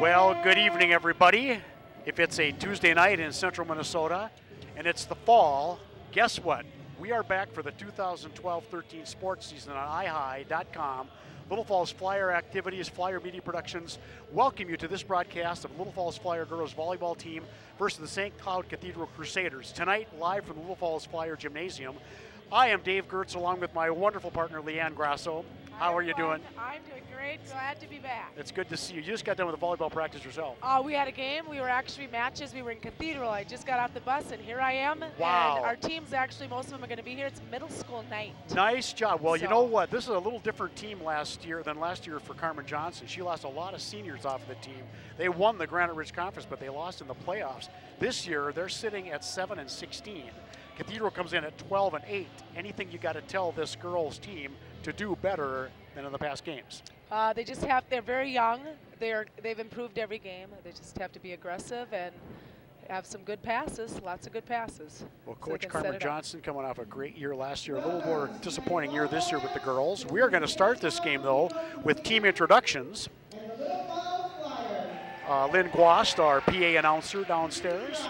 Well, good evening, everybody. If it's a Tuesday night in central Minnesota and it's the fall, guess what? We are back for the 2012 13 sports season on iHigh.com. Little Falls Flyer Activities, Flyer Media Productions welcome you to this broadcast of Little Falls Flyer girls volleyball team versus the St. Cloud Cathedral Crusaders. Tonight, live from the Little Falls Flyer Gymnasium. I am Dave Gertz along with my wonderful partner Leanne Grasso. How are you doing? I'm doing great. Glad to be back. It's good to see you. You just got done with the volleyball practice yourself. Uh, we had a game. We were actually matches. We were in Cathedral. I just got off the bus, and here I am. Wow. And our teams actually, most of them are going to be here. It's middle school night. Nice job. Well, you know what? This is a little different team last year than last year for Carmen Johnson. She lost a lot of seniors off of the team. They won the Granite Ridge Conference, but they lost in the playoffs. This year, they're sitting at 7 and 16. Cathedral comes in at 12 and 8. Anything you got to tell this girls' team to do better than in the past games? Uh, they just have. They're very young. They're they've improved every game. They just have to be aggressive and have some good passes. Lots of good passes. Well, Coach set Carmen it up. Johnson coming off a great year last year, a little more disappointing year this year with the girls. We are going to start this game, though, with team introductions. Uh, Lynn Guast, our PA announcer downstairs.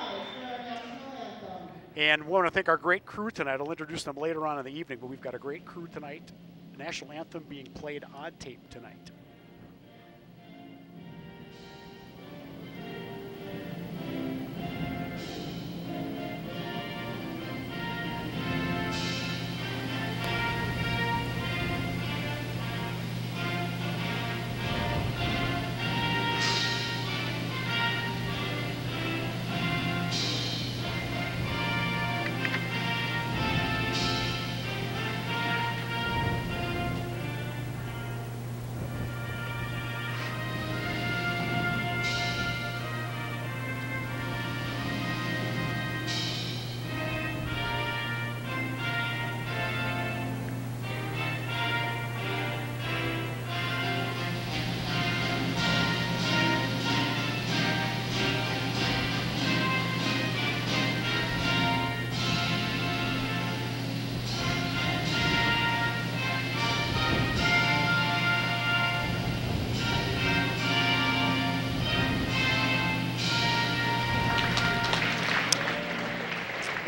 And we want to thank our great crew tonight. I'll introduce them later on in the evening, but we've got a great crew tonight. The national anthem being played on tape tonight.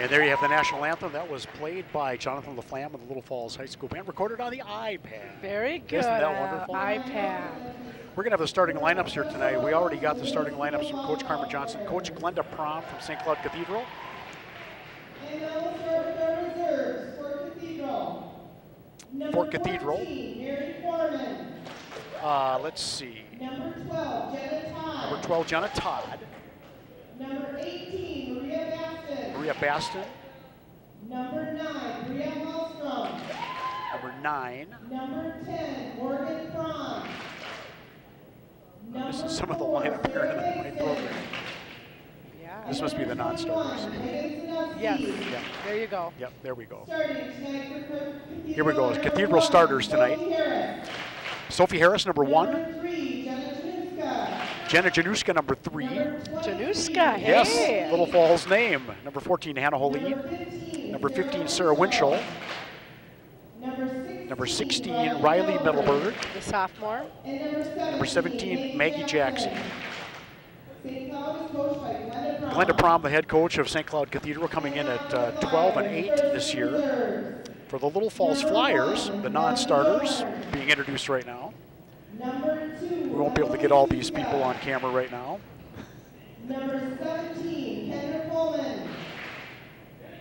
And there you have the national anthem. That was played by Jonathan LaFlamme of the Little Falls High School Band, recorded on the iPad. Very good. Isn't that wonderful? iPad. We're going to have the starting lineups here tonight. We already got the starting lineups from Coach Carmen Johnson, Coach Glenda Prom from St. Cloud Cathedral, And now we'll start with our reserves for Cathedral. For Cathedral. 14, uh, let's see, Number 12, Jenna Todd. number 12, Jenna Todd, Number 18, Maria Baston. Maria Baston, Number 9, Bria Hallstrom. number 9. Number 10, Morgan Cron. This is some of the lineup here in the program. Yeah. This must be the non-starters. Yes. Yeah. There you go. Yep, there we go. Starting tonight for Cathedral. Here we go. Cathedral starters tonight. Sophie Harris. Sophie Harris, number 1. Number 3, Jenna Januska. Number 3. Januska, hey. Yes, Little Falls name. Number 14, Hannah Number Holeen. Number 15, Sarah Winchell. Number 16, Number 16, Riley Middleberg. The sophomore. Number 17, Maggie Jackson. St. Cloud is coached by Glenda Prom. Glenda Prom, the head coach of St. Cloud Cathedral, coming in at uh, 12 and 8 this year. For the Little Falls Flyers, the non-starters being introduced right now. Number 2. We won't be able to get all these people on camera right now. Number 17, Kendra Coleman.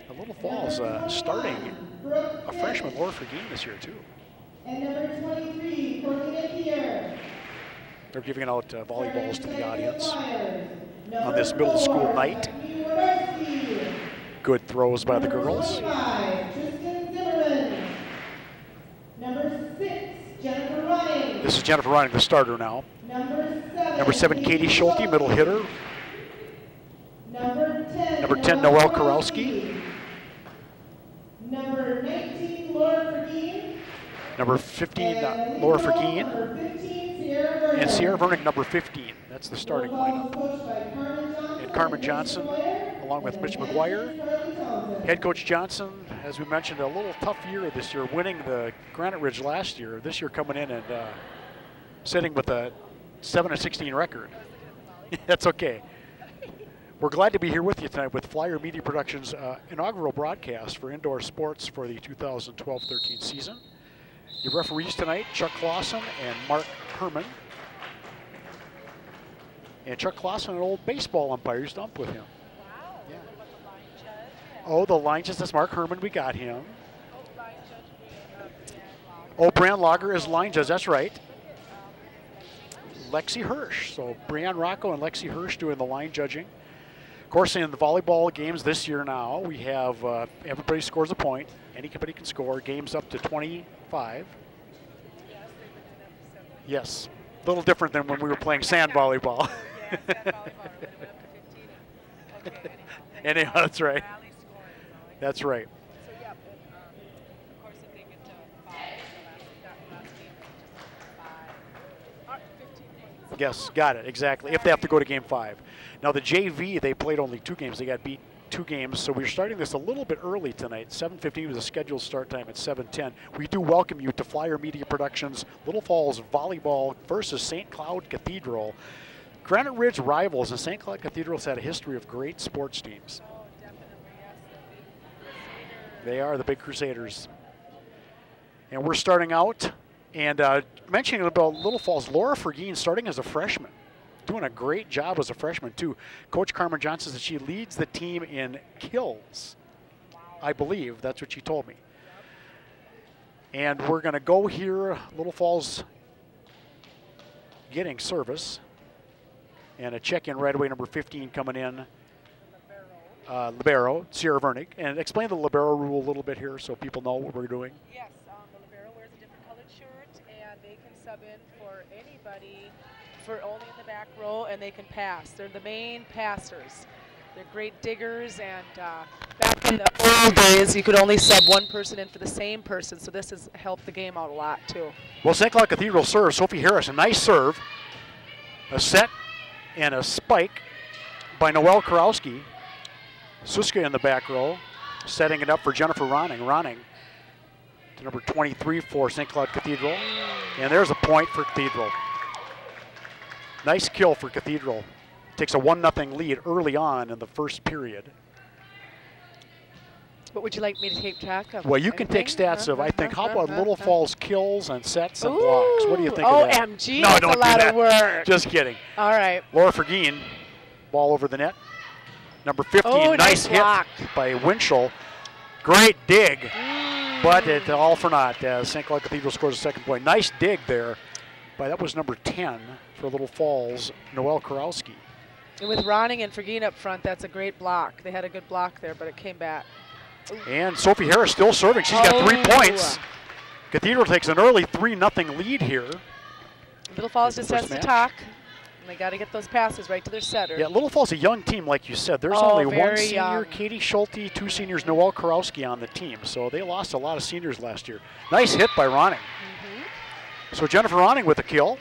The Little Falls uh, starting a freshman Laura Fergine this year too. And number 23, Cornelia Pierre. They're giving out uh, volleyballs to the audience. On this middle school night. Good throws by the girls. Number 6, Jennifer. This is Jennifer Ronning, the starter now. Number 7. Number seven, Katie Schulte, middle hitter. Number 10. Number 10, Noelle Karowski. Number 19, Laura Fergine. Number 15, uh, Laura Fergine. 15, Sierra Vernon. And Sierra Vernick, number 15. That's the starting lineup. Carmen. And Carmen Johnson, along with Mitch McGuire. Head coach Johnson as we mentioned, a little tough year this year, winning the Granite Ridge last year. This year coming in and uh, sitting with a 7 and 16 record. That's okay. We're glad to be here with you tonight with Flyer Media Productions' uh, inaugural broadcast for indoor sports for the 2012-13 season. Your referees tonight, Chuck Clausen and Mark Herman. And Chuck Clausen, an old baseball umpire, to ump with him. Wow. Yeah. What about the line judge? Oh, the line just that's Mark Herman. We got him. Oh, judge Brian Lager is line judge. That's right. Lexi Hirsch. So Brian Rocco and Lexi Hirsch doing the line judging. Of course, in the volleyball games this year now, we have uh, everybody scores a point. Any company can score. Games up to 25. yes, they've been in up to seven. Yes, a little different than when we were playing sand volleyball. Yeah, sand volleyball, when it went up to 15. and- Okay, anyhow. Anyhow, that's right. Rally scoring, so I- That's right. So, yeah, but, um, of course, if they get to five, the last, last game, five, 15 points. Yes, got it, exactly. If they have to go to game five. Now, the JV, they played only two games. They got beat two games, so we're starting this a little bit early tonight. 7.15 was the scheduled start time at 7.10. We do welcome you to Flyer Media Productions, Little Falls Volleyball versus St. Cloud Cathedral. Granite Ridge rivals, and St. Cloud Cathedral has had a history of great sports teams. Oh, definitely, yes, the big Crusader. They are the big Crusaders. And we're starting out, and uh, mentioning about Little Falls, Laura Fergine starting as a freshman. Doing a great job as a freshman, too. Coach Carmen Johnson says she leads the team in kills. I believe that's what she told me. And we're going to go here, Little Falls getting service. And a check in right away, number 15 coming in uh, libero, Sierra Vernick, and explain the libero rule a little bit here so people know what we're doing. Yes, um, the libero wears a different colored shirt, and they can sub in for anybody for only in the back row, and they can pass. They're the main passers. They're great diggers, and uh, back in the old days, you could only sub one person in for the same person, so this has helped the game out a lot, too. Well, St. Cloud Cathedral serves. Sophie Harris, a nice serve, a set, and a spike by Noel Karowski. Suska in the back row, setting it up for Jennifer Ronning. Ronning to number 23 for St. Cloud Cathedral. And there's a point for Cathedral. Nice kill for Cathedral. Takes a 1 0 lead early on in the first period. What would you like me to take track of? Well, you can take stats of, I think, how about Little. Falls kills and sets and blocks? What do you think Ooh, of that? OMG, No, that's don't a do lot that. of work. Just kidding. All right. Laura Fergine, ball over the net. Number 15, Oh, nice, nice hit block. by Winchell. Great dig, Mm. but it all for naught as St. Cloud Cathedral scores a second point. Nice dig there, but that was number 10 for Little Falls, Noelle Karowski. And with Ronning and Fergine up front, that's a great block. They had a good block there, but it came back. And Sophie Harris still serving. She's got three points. Cathedral takes an early 3 0 lead here. Little Falls just has to talk. And they got to get those passes right to their setter. Yeah, Little Falls a young team, like you said. There's Oh, only one senior, young. Katie Schulte, two seniors, Noel Karowski on the team. So they lost a lot of seniors last year. Nice hit by Ronning. Mhm. So Jennifer Ronning with a kill.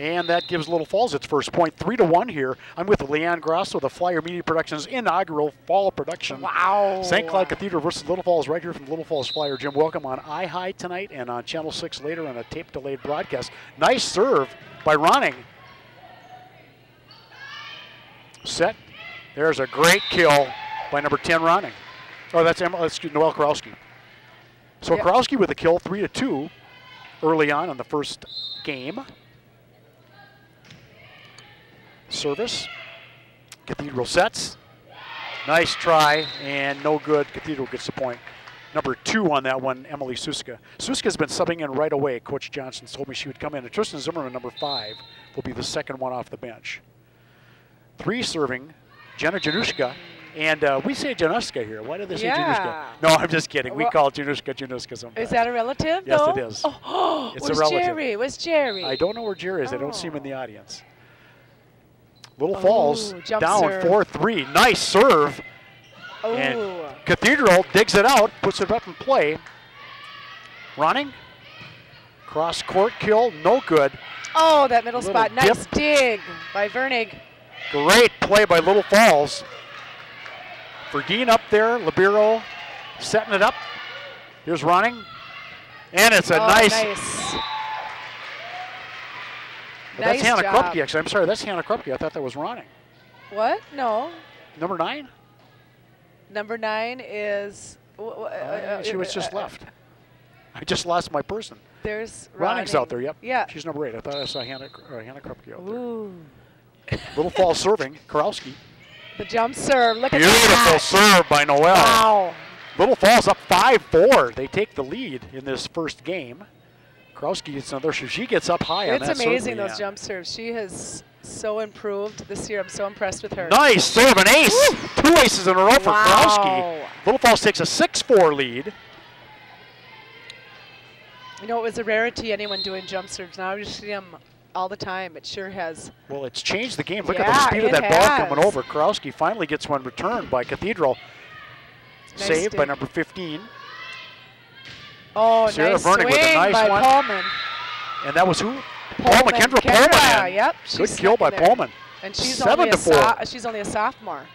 And that gives Little Falls its first point, three to one here. I'm with Leanne Grosso, the Flyer Media Productions inaugural fall production. Wow. St. Cloud Cathedral versus Little Falls right here from Little Falls Flyer Gym. Welcome on iHigh tonight and on Channel 6 later on a tape delayed broadcast. Nice serve by Ronning. Set. There's a great kill by number 10 Ronning. Oh, that's Emma, excuse Noel Karowski. So Yep. Karowski with a kill, 3 to 2 early on in the first game. Service. Cathedral sets. Nice try and no good. Cathedral gets the point. Number two on that one, Emily Suska. Suska's been subbing in right away. Coach Johnson told me she would come in. And Tristan Zimmerman, number five, will be the second one off the bench. Three serving, Jenna Januszka. And uh, we say Januszka here. Why do they say Yeah. Januszka? No, I'm just kidding. We Well- call Januszka Januszka sometimes. Is that a relative, Yes, though? it is. Oh, It's a relative. Jerry? Where's Jerry? I don't know where Jerry is. I don't see him in Oh. the audience. Little Oh, Falls down 4-3. Nice serve. Oh, And Cathedral digs it out, puts it up in play. Ronning. Cross court kill, no good. oh, that middle Little spot. Nice dip. dig by Vernig. Great play by Little Falls. Verdine up there, Libero setting it up. Here's Ronning. And it's a oh, nice. nice. That's Nice Hannah job. Krupke, actually. I'm sorry, that's Hannah Krupke. I thought that was Ronning. What? No. Number nine? Number nine is. w- uh, uh, she was uh, just uh, left. I just lost my person. There's Ronning's out there, yep. Yeah. She's number eight. I thought I saw Hannah, uh, Hannah Krupke out there. Little fall serving. Karowski. The jump serve. Look at that. Beautiful serve by Noel. Wow. Little Falls up 5-4. They take the lead in this first game. Krowski gets another. She gets up high on It's amazing serve, those yeah. jump serves. She has so improved this year. I'm so impressed with her. Nice serve, an ace. Two aces in a row for Wow. Krowski. Little Falls takes a 6-4 lead. You know, it was a rarity anyone doing jump serves. Now you see them all the time. It sure has. Well, it's changed the game. Look at the speed of that ball coming over. Krowski finally gets one returned by Cathedral. Nice Saved by number 15. Oh, Sarah nice swing with a nice by one. Pullman. And that was who? Paul Kendra Pullman. Yep. Good kill by there. Pullman. And she's Seven only to a four. so- she's only a sophomore.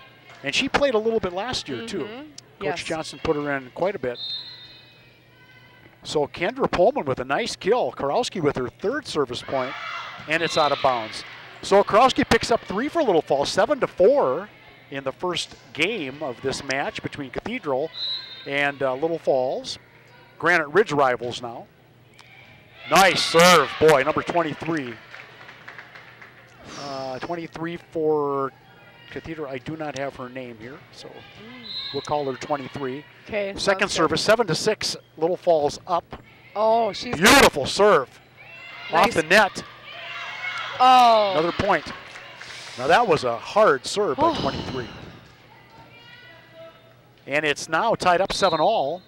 And she played a little bit last year, too. Mhm. Coach Yes. Johnson put her in quite a bit. So Kendra Pullman with a nice kill. Karowski with her third service point, and it's out of bounds. So Karowski picks up three for Little Falls, seven to four in the first game of this match between Cathedral and uh, Little Falls. Granite Ridge rivals now. Nice serve, boy, number 23. Uh, 23 for Cathedral. I do not have her name here, so we'll call her 23. Okay. Second sounds good. service, seven to six. Little Falls up. Oh, she's. Beautiful serve off the net. Oh. Another point. Now that was a hard serve by Oh. 23. And it's now tied up seven all.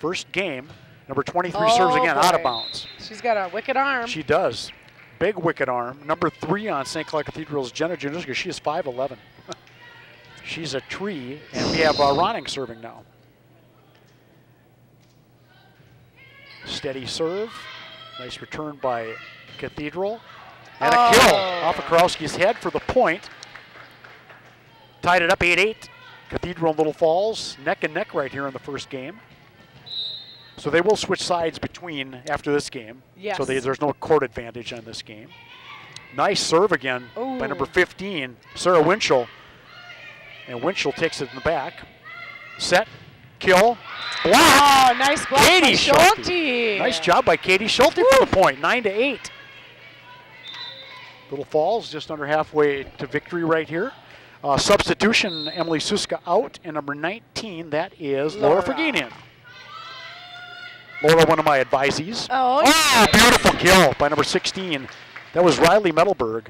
First game. Number 23 serves Oh, again out of boy. bounds. She's got a wicked arm. She does. Big wicked arm. Number three on St. Cloud Cathedral's Jenna Januska. She is 5'11. She's a tree. And we have uh, Ronning serving now. Steady serve. Nice return by Cathedral. And a oh. kill Oh. off of Karowski's head for the point. Tied it up 8-8. Cathedral and Little Falls neck and neck right here in the first game. So they will switch sides between after this game. So they, there's no court advantage on this game. Nice serve again by number 15, Sarah Winchell. And Winchell takes it in the back. Set, kill, block. Oh, nice block by Katie Schulte. Schulte. Nice job by Katie Schulte for the point, nine to eight. Little Falls just under halfway to victory right here. Uh, substitution, Emily Suska out, and number 19, that is Laura, Laura. Ferginian. Laura, one of my advisees. Oh, Oh, beautiful kill by number 16. That was Riley Metalberg.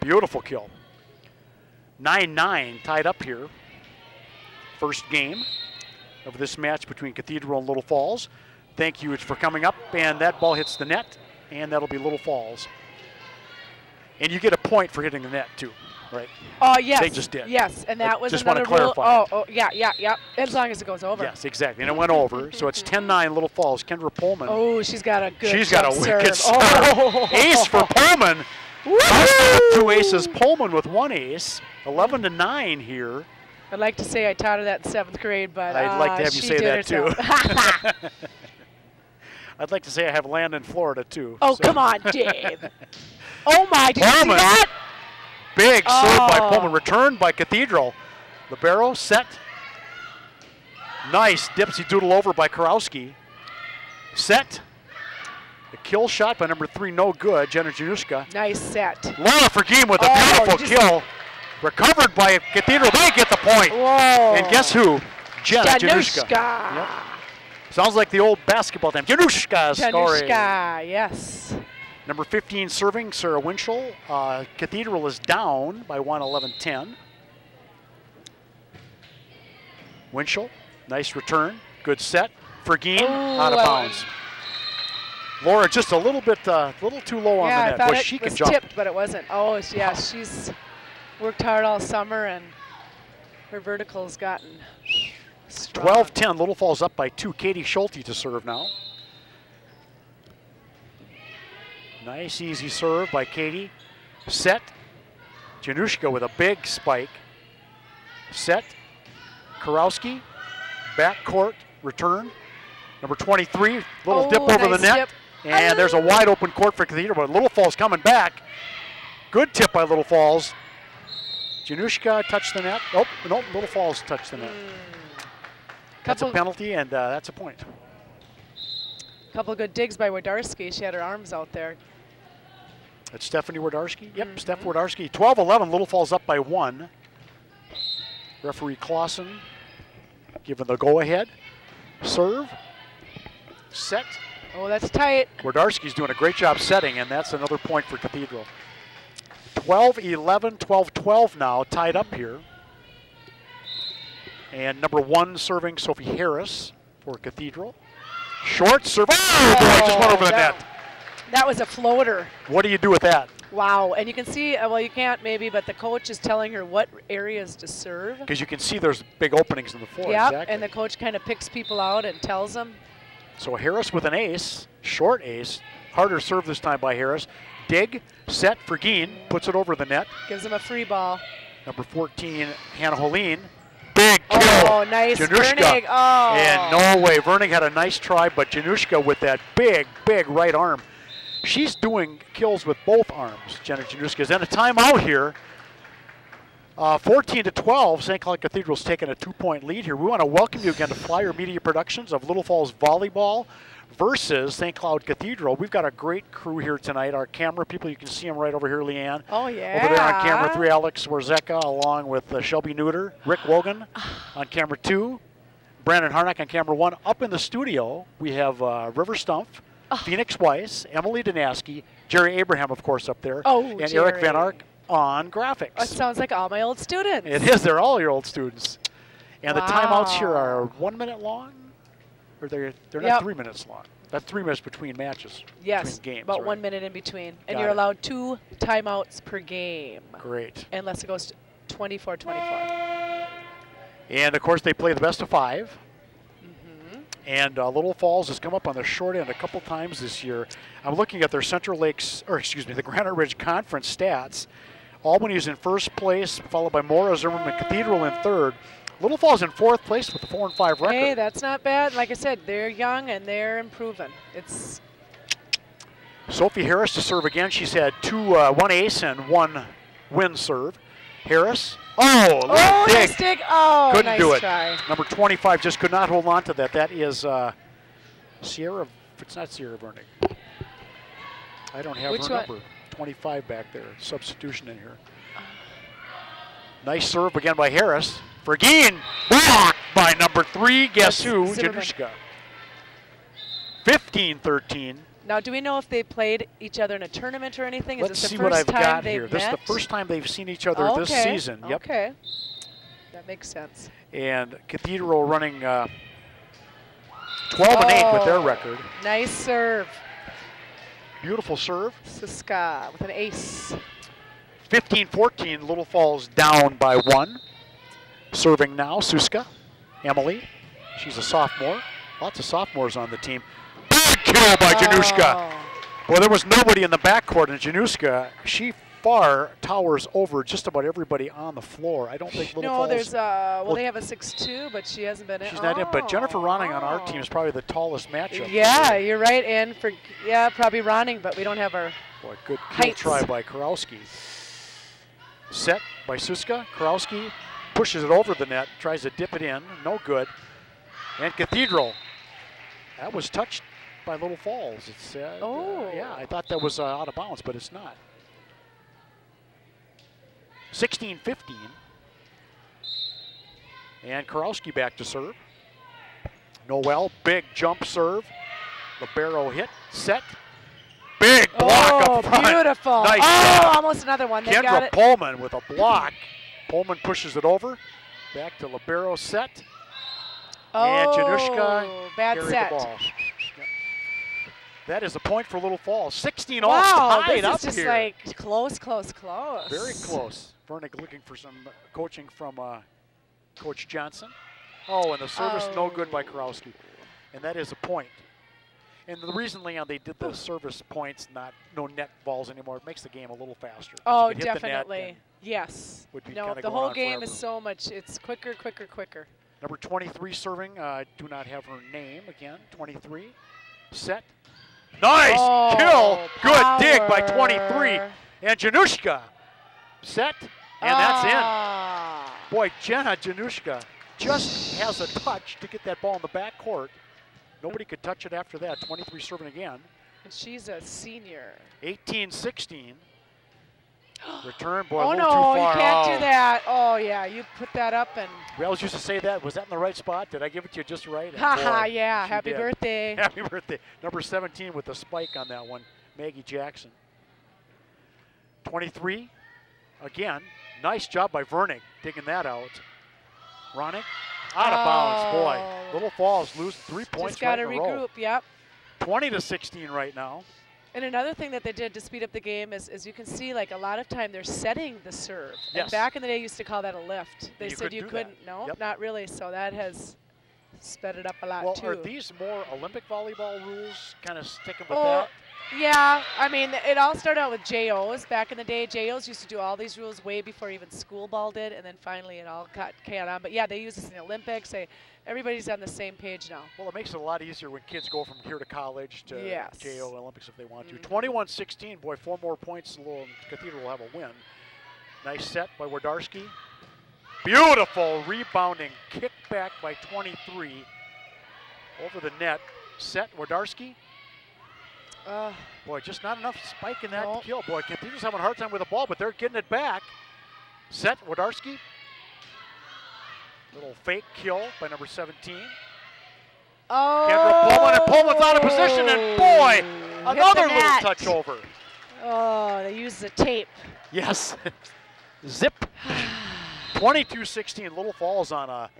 Beautiful kill. 9-9 tied up here. First game of this match between Cathedral and Little Falls. Thank you for coming up, and that ball hits the net, and that'll be Little Falls. And you get a point for hitting the net too, right? Oh, yes. They just did. Yes, and I that was just another rule. clarify. Oh, oh, yeah, yeah, yeah. As long as it goes over. Yes, exactly. And it went over, so it's 10-9 Little Falls. Kendra Pullman. Oh, she's got a good. She's got a jump wicked serve. serve. Oh. Ace for Pullman. Two aces. Pullman with one ace. 11 to 9 here. I'd like to say I taught her that in seventh grade, but I'd like to uh, have you she say did that too. I'd like to say I have land in Florida too. oh, so. come on, Dave. oh my, did you see that? Big serve by Oh. Pullman. Returned by Cathedral. Libero set. Nice dipsy doodle over by Karowski. Set. The kill shot by number three, no good. Jenna Januska. Nice set. Laura Fergine with a Oh, beautiful just- kill. Recovered by Cathedral. They get the point. Whoa. And guess who? Jenna Januska. Januszka. Yep. Sounds like the old basketball team. Janushka scoring. Januszka, yes. Number 15 serving, Sarah Winchell. Uh, Cathedral is down by 1 11 10. Winchell, nice return. Good set. Fergine, Ooh, out of bounds. Laura just a little bit, a little too low on yeah, the I net, thought but it she was tipped, but it wasn't. Oh, yeah, she's worked hard all summer, and her vertical's gotten 12 10. Little Falls up by two. Katie Schulte to serve now. Nice, easy serve by Katie. Set. Janushka with a big spike. Set. Karowski. backcourt return. Number 23, little oh, dip Oh, over nice the net. dip. And there's a wide open court for Cathedral, but Little Falls coming back. Good tip by Little Falls. Janushka touched the net. Oh, no, Little Falls touched the net. That's a penalty, and uh, that's a point. A couple good digs by Wodarski. She had her arms out there. It's Stephanie Wardarski. Yep, Mm-hmm. Steph Wardarski. 12 11, Little Falls up by one. Referee Clausen given the go ahead. Serve. Set. Oh, that's tight. Wardarski's doing a great job setting, and that's another point for Cathedral. 12 11, 12 12 now, tied up here. And number one serving Sophie Harris for Cathedral. Short serve. Oh, boy, just went over the that, net. That was a floater. What do you do with that? Wow. And you can see, uh, well, you can't maybe, but the coach is telling her what areas to serve. Because you can see there's big openings in the floor. Yeah, exactly. And the coach kind of picks people out and tells them. So Harris with an ace, short ace, harder serve this time by Harris. Dig, set for Geen, puts it over the net. Gives them a free ball. Number 14, Hannah Helene. Big kill. Oh, nice. Janushka. Oh. And no way. Vernig had a nice try, but Janushka with that big, big right arm. She's doing kills with both arms, Jenna Janushka. And a timeout here. Uh, 14 to 12, St. Cloud Cathedral's taking a two-point lead here. We want to welcome you again to Flyer Media Productions of Little Falls Volleyball versus St. Cloud Cathedral. We've got a great crew here tonight. Our camera people, you can see them right over here, Leanne. Oh, yeah. Over there on camera three, Alex Warzeka, along with uh, Shelby Neuter, Rick Wogan on camera two, Brandon Harnack on camera one. Up in the studio, we have uh, River Stumpf, Oh. Phoenix Weiss, Emily Danaski, Jerry Abraham, of course, up there, Oh, and Eric Van Ark on graphics. That sounds like all my old students. It is. They're all your old students. And the timeouts here are one minute long, or they're they're not Yep. three minutes long. That's three minutes between matches. Yes, between games. about right? one minute in between. And Got you're it. allowed two timeouts per game, Great. unless it goes 24-24. And of course, they play the best of 5 Mm-hmm. And uh, Little Falls has come up on the short end a couple times this year. I'm looking at their Central Lakes, or excuse me, the Granite Ridge Conference stats. Albany is in first place, followed by Mora, Zimmerman Cathedral in third. Little Falls in fourth place with a four and five record. Hey, that's not bad. Like I said, they're young and they're improving. It's Sophie Harris to serve again. She's had two, uh, one ace and one win serve. Harris. Oh, oh, dig. nice dig. Oh, Couldn't nice do it. try. Number 25 just could not hold on to that. That is uh, Sierra. It's not Sierra Vernig. I don't have Which her one? number. 25 back there. Substitution in here. Nice serve again by Harris. Fergine blocked by number three. Guess who? Janushka. 15-13. Now, do we know if they played each other in a tournament or anything? Is Let's this the see first what I've time got here. This is the first time they've seen each other okay. this season. Yep. Okay. That makes sense. And Cathedral running uh, 12 and 8 with their Oh. record. Nice serve. Beautiful serve. Suska with an ace. 15-14, Little Falls down by one. Serving now, Suska, Emily. She's a sophomore. Lots of sophomores on the team. Big kill by Janushka. Oh. Well, there was nobody in the backcourt, and Janushka, she far towers over just about everybody on the floor. I don't think Little No, Falls. there's uh. Well, they have a six-two, but she hasn't been. in. she's not in, but Jennifer Ronning on our Oh. team is probably the tallest matchup. Yeah, you're right. And for yeah, probably Ronning, but we don't have our. Boy, good kill try by Karowski. Set by Suska. Karowski pushes it over the net, tries to dip it in. No good. And Cathedral. That was touched by Little Falls. It said. uh, Oh. yeah, I thought that was uh, out of bounds, but it's not. 16 15. And Karowski back to serve. Noel, big jump serve. Libero hit, set. Big block oh, up front. beautiful! Nice oh, job. almost another one. They got Kendra. Pullman with a block. Pullman pushes it over. Back to Libero set. and Janushka Oh, bad set. the ball. That is a point for Little Falls. 16 all Wow, tied this up is just here. like close, close, close. Very close. Vernick looking for some coaching from uh, Coach Johnson. Oh, and the service no good by Oh. Karowski. And that is a point. And the reason, Leanne, they did the service points, not no net balls anymore, it makes the game a little faster. Oh, You could hit the net definitely. Yes. No, the whole game forever. is so much. It's quicker, quicker, quicker. Number 23 serving, uh, do not have her name again. 23, set. Nice Oh, kill. Good dig by 23. And Janushka, set, and that's in. Ah. Boy, Jenna Janushka just has a touch to get that ball in the back court. Nobody could touch it after that. 23 serving again. And she's a senior. 18 16. Return, boy, oh no, you can't out. do that. Oh yeah, you put that up and We always used to say that. Was that in the right spot? Did I give it to you just right? Haha, yeah. Happy did. birthday. Happy birthday. Number 17 with the spike on that one, Maggie Jackson. 23, again, nice job by Vernick digging that out. Ronick, out of bounds, boy. Oh. Little Falls lose three points Just got to right in a row. regroup. Yep. 20 to 16 right now. And another thing that they did to speed up the game is, as you can see like a lot of time they're setting the serve. Yes. And back in the day, used to call that a lift. They You said couldn't you couldn't. No, Yep. not really. So that has sped it up a lot Well, too. are these more Olympic volleyball rules kind of sticking with Oh, that? Yeah, I mean, it all started out with JOs. Back in the day, JOs used to do all these rules way before even school ball did, and then finally it all got caught on. But yeah, they use this in the Olympics. They, everybody's on the same page now. Well, it makes it a lot easier when kids go from here to college to Yes. JO Olympics if they want to. Mhm. 21-16, boy, four more points, Little Cathedral will have a win. Nice set by Wardarski. Beautiful rebounding kick back by 23 over the net. Set Wardarski. Uh, Boy, just not enough spike in that Nope. kill. Boy, Cathedral's having a hard time with the ball, but they're getting it back. Set Wardarski. Little fake kill by number 17. oh. Kendra Pullman, and Pullman's out of position, and boy, Hit Another the little touch over. Oh, they used the tape. Yes. Zip. 22-16. Little Falls on a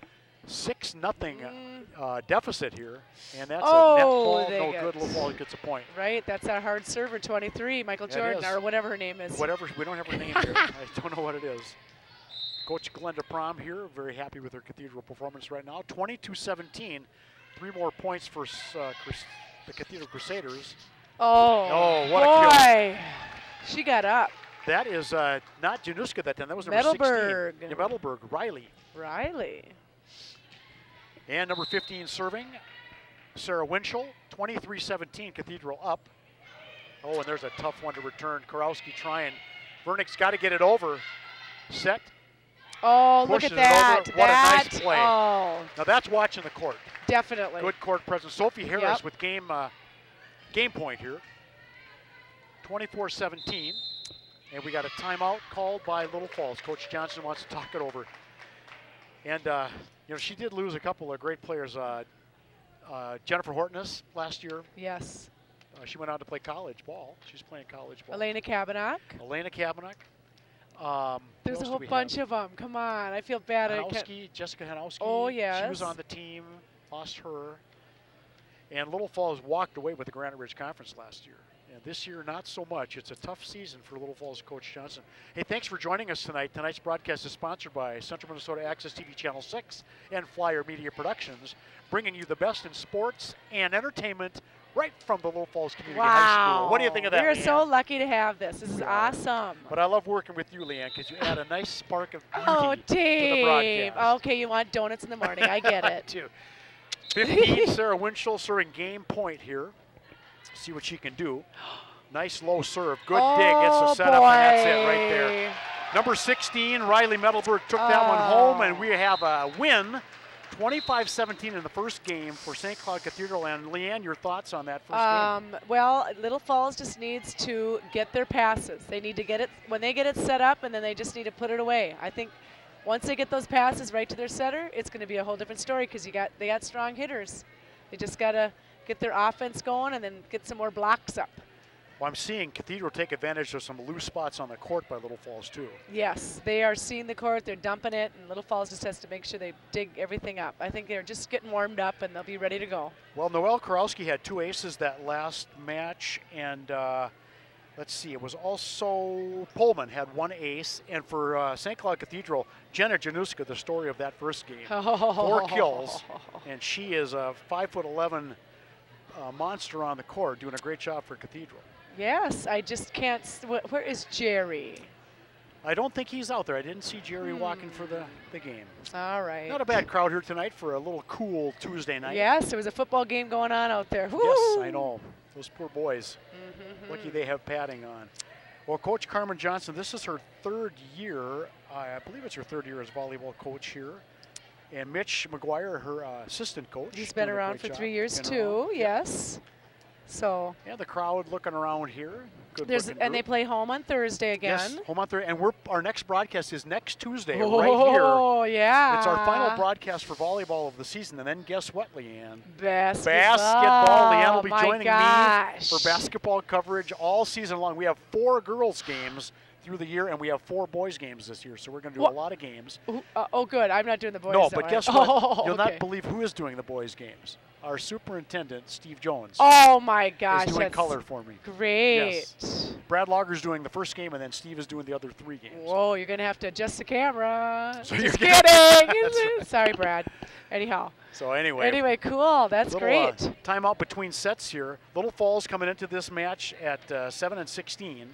6 nothing Mm. uh, deficit here. And that's Oh, a net ball. No good. Little Falls gets a point. Right, that's our hard server, 23, Michael It Jordan, or whatever her name is. Whatever. We don't have her name here. I don't know what it is. Coach Glenda Prom here. Very happy with her Cathedral performance right now. 22-17. Three more points for uh, the Cathedral Crusaders. Oh, Oh, what a kill. boy. She got up. That is uh, not Januska that time. That was number Metalberg. 16. Yeah, Metalberg. Riley. Riley. And number 15 serving, Sarah Winchell, 23-17, Cathedral up. Oh, and there's a tough one to return. Karowski trying. Vernick's got to get it over. Set. Oh, look at that. What a nice play. Oh, Now that's watching the court. definitely. Good court presence. Sophie Harris Yep. with game uh, game point here. 24-17. And we got a timeout called by Little Falls. Coach Johnson wants to talk it over. And, uh, you know, she did lose a couple of great players. Uh, uh, Jennifer Hortness last year, Yes. uh, she went on to play college ball. She's playing college ball. Elena Kavanagh. Elena Kavanagh. Um, There's a whole bunch have? of them. Come on. I feel bad. Hanowski, Jessica Hanowski. Oh, yeah. She was on the team, lost her. And Little Falls walked away with the Granite Ridge Conference last year. And this year, not so much. It's a tough season for Little Falls coach Johnson. Hey, thanks for joining us tonight. Tonight's broadcast is sponsored by Central Minnesota Access TV Channel 6 and Flyer Media Productions, bringing you the best in sports and entertainment right from the Little Falls Community High Wow. School. What do you think of that? We are so lucky to have this. This is are. awesome. But I love working with you, Leanne, because you add a nice spark of beauty Oh, to the Dave. broadcast. Okay, you want donuts in the morning. I get it. too. 15, Sarah Winchell serving game point here. See what she can do. Nice low serve. Good dig. Gets the Oh, setup, and that's it right there. Number 16, Riley Metalberg took that one home, and Oh. we have a win. 25-17 in the first game for St. Cloud Cathedral. And Leanne, your thoughts on that first game? Um, well, Little Falls just needs to get their passes. They need to get it when they get it set up, and then they just need to put it away. I think once they get those passes right to their setter, it's going to be a whole different story because you got they got strong hitters. They just got to get their offense going and then get some more blocks up. Well, I'm seeing Cathedral take advantage of some loose spots on the court by Little Falls, too. Yes, they are seeing the court, they're dumping it, and Little Falls just has to make sure they dig everything up. I think they're just getting warmed up and they'll be ready to go. Well, Noel Korowski had two aces that last match, and uh, let's see, it was also Pullman had one ace, and for uh, St. Cloud Cathedral, Jenna Januska, the story of that first game, oh. four kills, and she is a 5'11 a monster on the court, doing a great job for Cathedral. Yes, I just can't. Where is Jerry? I don't think he's out there. I didn't see Jerry hmm. walking for the, the game. All right. Not a bad crowd here tonight for a little cool Tuesday night. Yes, there was a football game going on out there. Woo! Yes, I know. Those poor boys. Mm -hmm. Lucky they have padding on. Well, Coach Carmen Johnson, this is her third year. I believe it's her third year as volleyball coach here. And Mitch McGuire, her uh, assistant coach. He's been around for job. three years Been too. around. Yes. So Yeah, the crowd looking around here. Good there's and they play home on Thursday again. Yes, home on Thursday, and we're our next broadcast is next Tuesday, oh right here. Oh, yeah. It's our final broadcast for volleyball of the season, and then guess what, Leanne? Basketball. Basketball. Leanne will be My joining gosh. me for basketball coverage all season long. We have four girls games through the year, and we have four boys games this year, so we're going to do What? a lot of games. Ooh, uh, oh, good. I'm not doing the boys. no, but guess I? what? Oh, You'll okay. not believe who is doing the boys games. Our superintendent, Steve Jones, Oh my gosh. is doing color for me. Great. Yes. Brad Lager's doing the first game, and then Steve is doing the other three games. Whoa, you're gonna have to adjust the camera. So Just you're kidding. Right. Sorry, Brad. Anyhow. So anyway, Anyway, cool. That's little, uh, great. timeout between sets here. Little Falls coming into this match at uh, 7 and 16,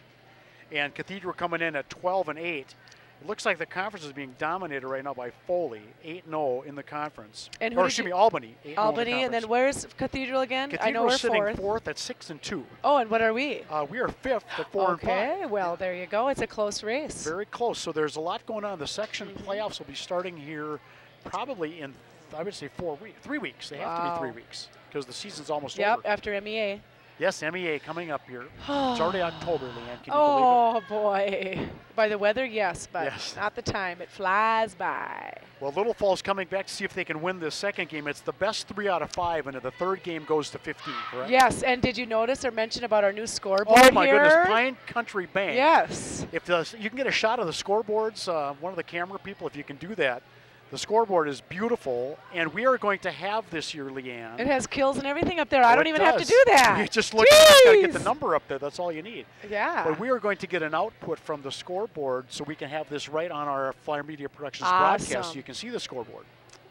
and Cathedral coming in at 12 and 8. It looks like the conference is being dominated right now by Foley, 8 0 in the conference. And or excuse me, Albany. 8-0 the Albany, and then where's Cathedral again? I know we're sitting fourth. fourth at 6 and 2. Oh, and what are we? Uh, we are fifth at 4 and 5. Okay, well, there you go. It's a close race. Very close. So there's a lot going on. The section Mm-hmm. playoffs will be starting here probably in, I would say, four weeks. Three weeks. They have to be three weeks because the season's almost Yep, over. Yep, after E MEA. Yes, MEA coming up here. It's already October, Leanne. Can you believe it? Oh boy. By the weather, yes, but Yes. not the time. It flies by. Well, Little Falls coming back to see if they can win this second game. It's the best three out of five, and the third game goes to 15, correct? Yes, and did you notice or mention about our new scoreboard Oh my here? goodness, Pine Country Bank. Yes. If the, you can get a shot of the scoreboards, uh, one of the camera people, if you can do that. The scoreboard is beautiful, and we are going to have this year, Leanne. It has kills and everything up there. I Oh, don't it even have to do that. You just look, you gotta get the number up there. That's all you need. Yeah. But we are going to get an output from the scoreboard so we can have this right on our Flyer Media Productions Awesome. broadcast so you can see the scoreboard.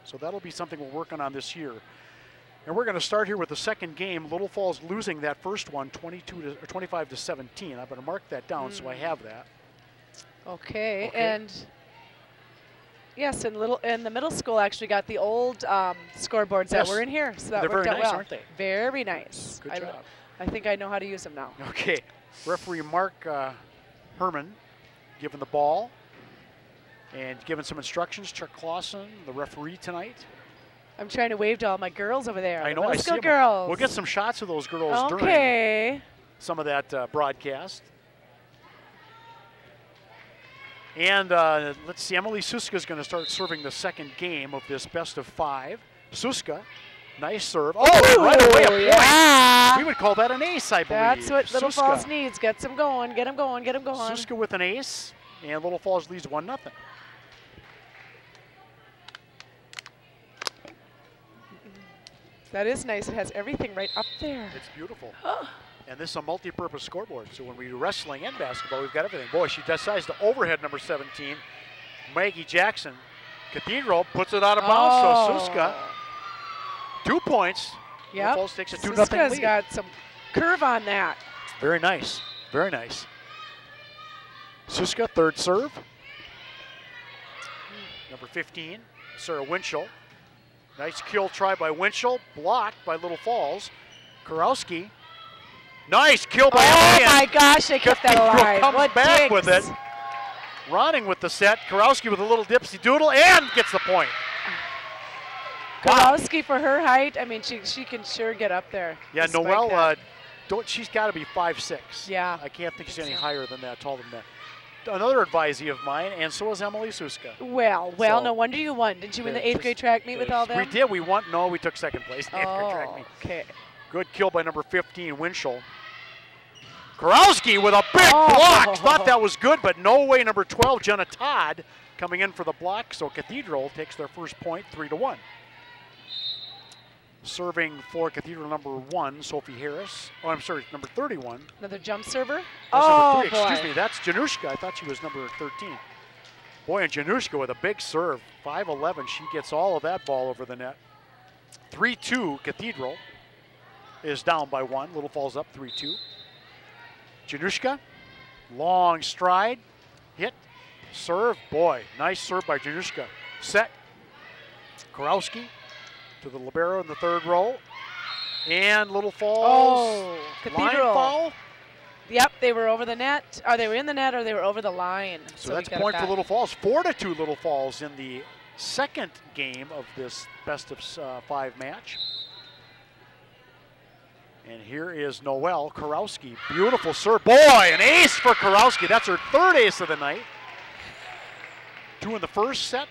So that'll be something we're working on this year. And we're going to start here with the second game. Little Falls losing that first one 22 to, or 25 to 17. I'm going to mark that down so I mm. have that. Okay, Okay. and yes, and little and the middle school actually got the old um, scoreboards that were in here, so that They're worked very out nice, well. aren't they? Very nice. Good I, job. I think I know how to use them now. Okay. Referee Mark uh, Herman giving the ball and giving some instructions. Chuck Clausen, the referee tonight. I'm trying to wave to all my girls over there. I know. middle I see girls. We'll get some shots of those girls during some of that uh, broadcast. And uh, let's see, Emily Suska is going to start serving the second game of this best of five. Suska, nice serve. Oh, and right away a point. yeah. We would call that an ace, I believe. That's what Little Suska. Falls needs. Get them going. Get them going. Get them going. Suska with an ace, and Little Falls leads one nothing. That is nice. It has everything right up there. It's beautiful. And this is a multi-purpose scoreboard. So when we do wrestling and basketball, we've got everything. Boy, she decides to overhead number 17, Maggie Jackson. Cathedral puts it out of bounds. So oh. Suska, two points. Yeah. Falls takes a 2 nothing Suska's lead. got some curve on that. Very nice. Very nice. Suska, third serve. Number 15, Sarah Winchell. Nice kill try by Winchell, blocked by Little Falls. Kurowski. Nice kill by Oh my gosh, they kept that alive. comes what back with it. Ronning with the set. Kurowski with a little dipsy doodle and gets the point. Wow. Kowalski for her height, I mean, she she can sure get up there. Yeah, Noelle, that. uh, don't, she's got to be five six. Yeah. I can't think she's any so. higher than that, taller than that. Another advisee of mine, and so is Emily Suska. well, well, so- no wonder you won. Didn't you win the eighth grade track meet with all them? We did. We won. No, we took second place. in the eighth grade track Oh, meet. okay. Good kill by number 15, Winchell. Kurowski with a big Oh. block. Thought that was good, but no way. Number 12, Jenna Todd, coming in for the block. So Cathedral takes their first point, three to one. Serving for Cathedral number one, Sophie Harris. Oh, I'm sorry, number 31. Another jump server. That's oh, oh boy. Excuse me, that's Janushka. I thought she was number 13. Boy, and Janushka with a big serve. 5'11. She gets all of that ball over the net. 3 2, Cathedral is down by one. Little Falls up 3 2. Janushka, long stride, hit, Serve, boy, nice serve by Januszka. Set. Karowski to the libero in the third row. And Little Falls. Oh, line Cathedral. foul. Yep, they were over the net, or they were in the net, or they were over the line. So, we that's point for. Little Falls. Four to two Little Falls in the second game of this best of uh, five match. And here is Noel Karowski. Beautiful serve. Boy, an ace for Karowski. That's her third ace of the night. Two in the first set,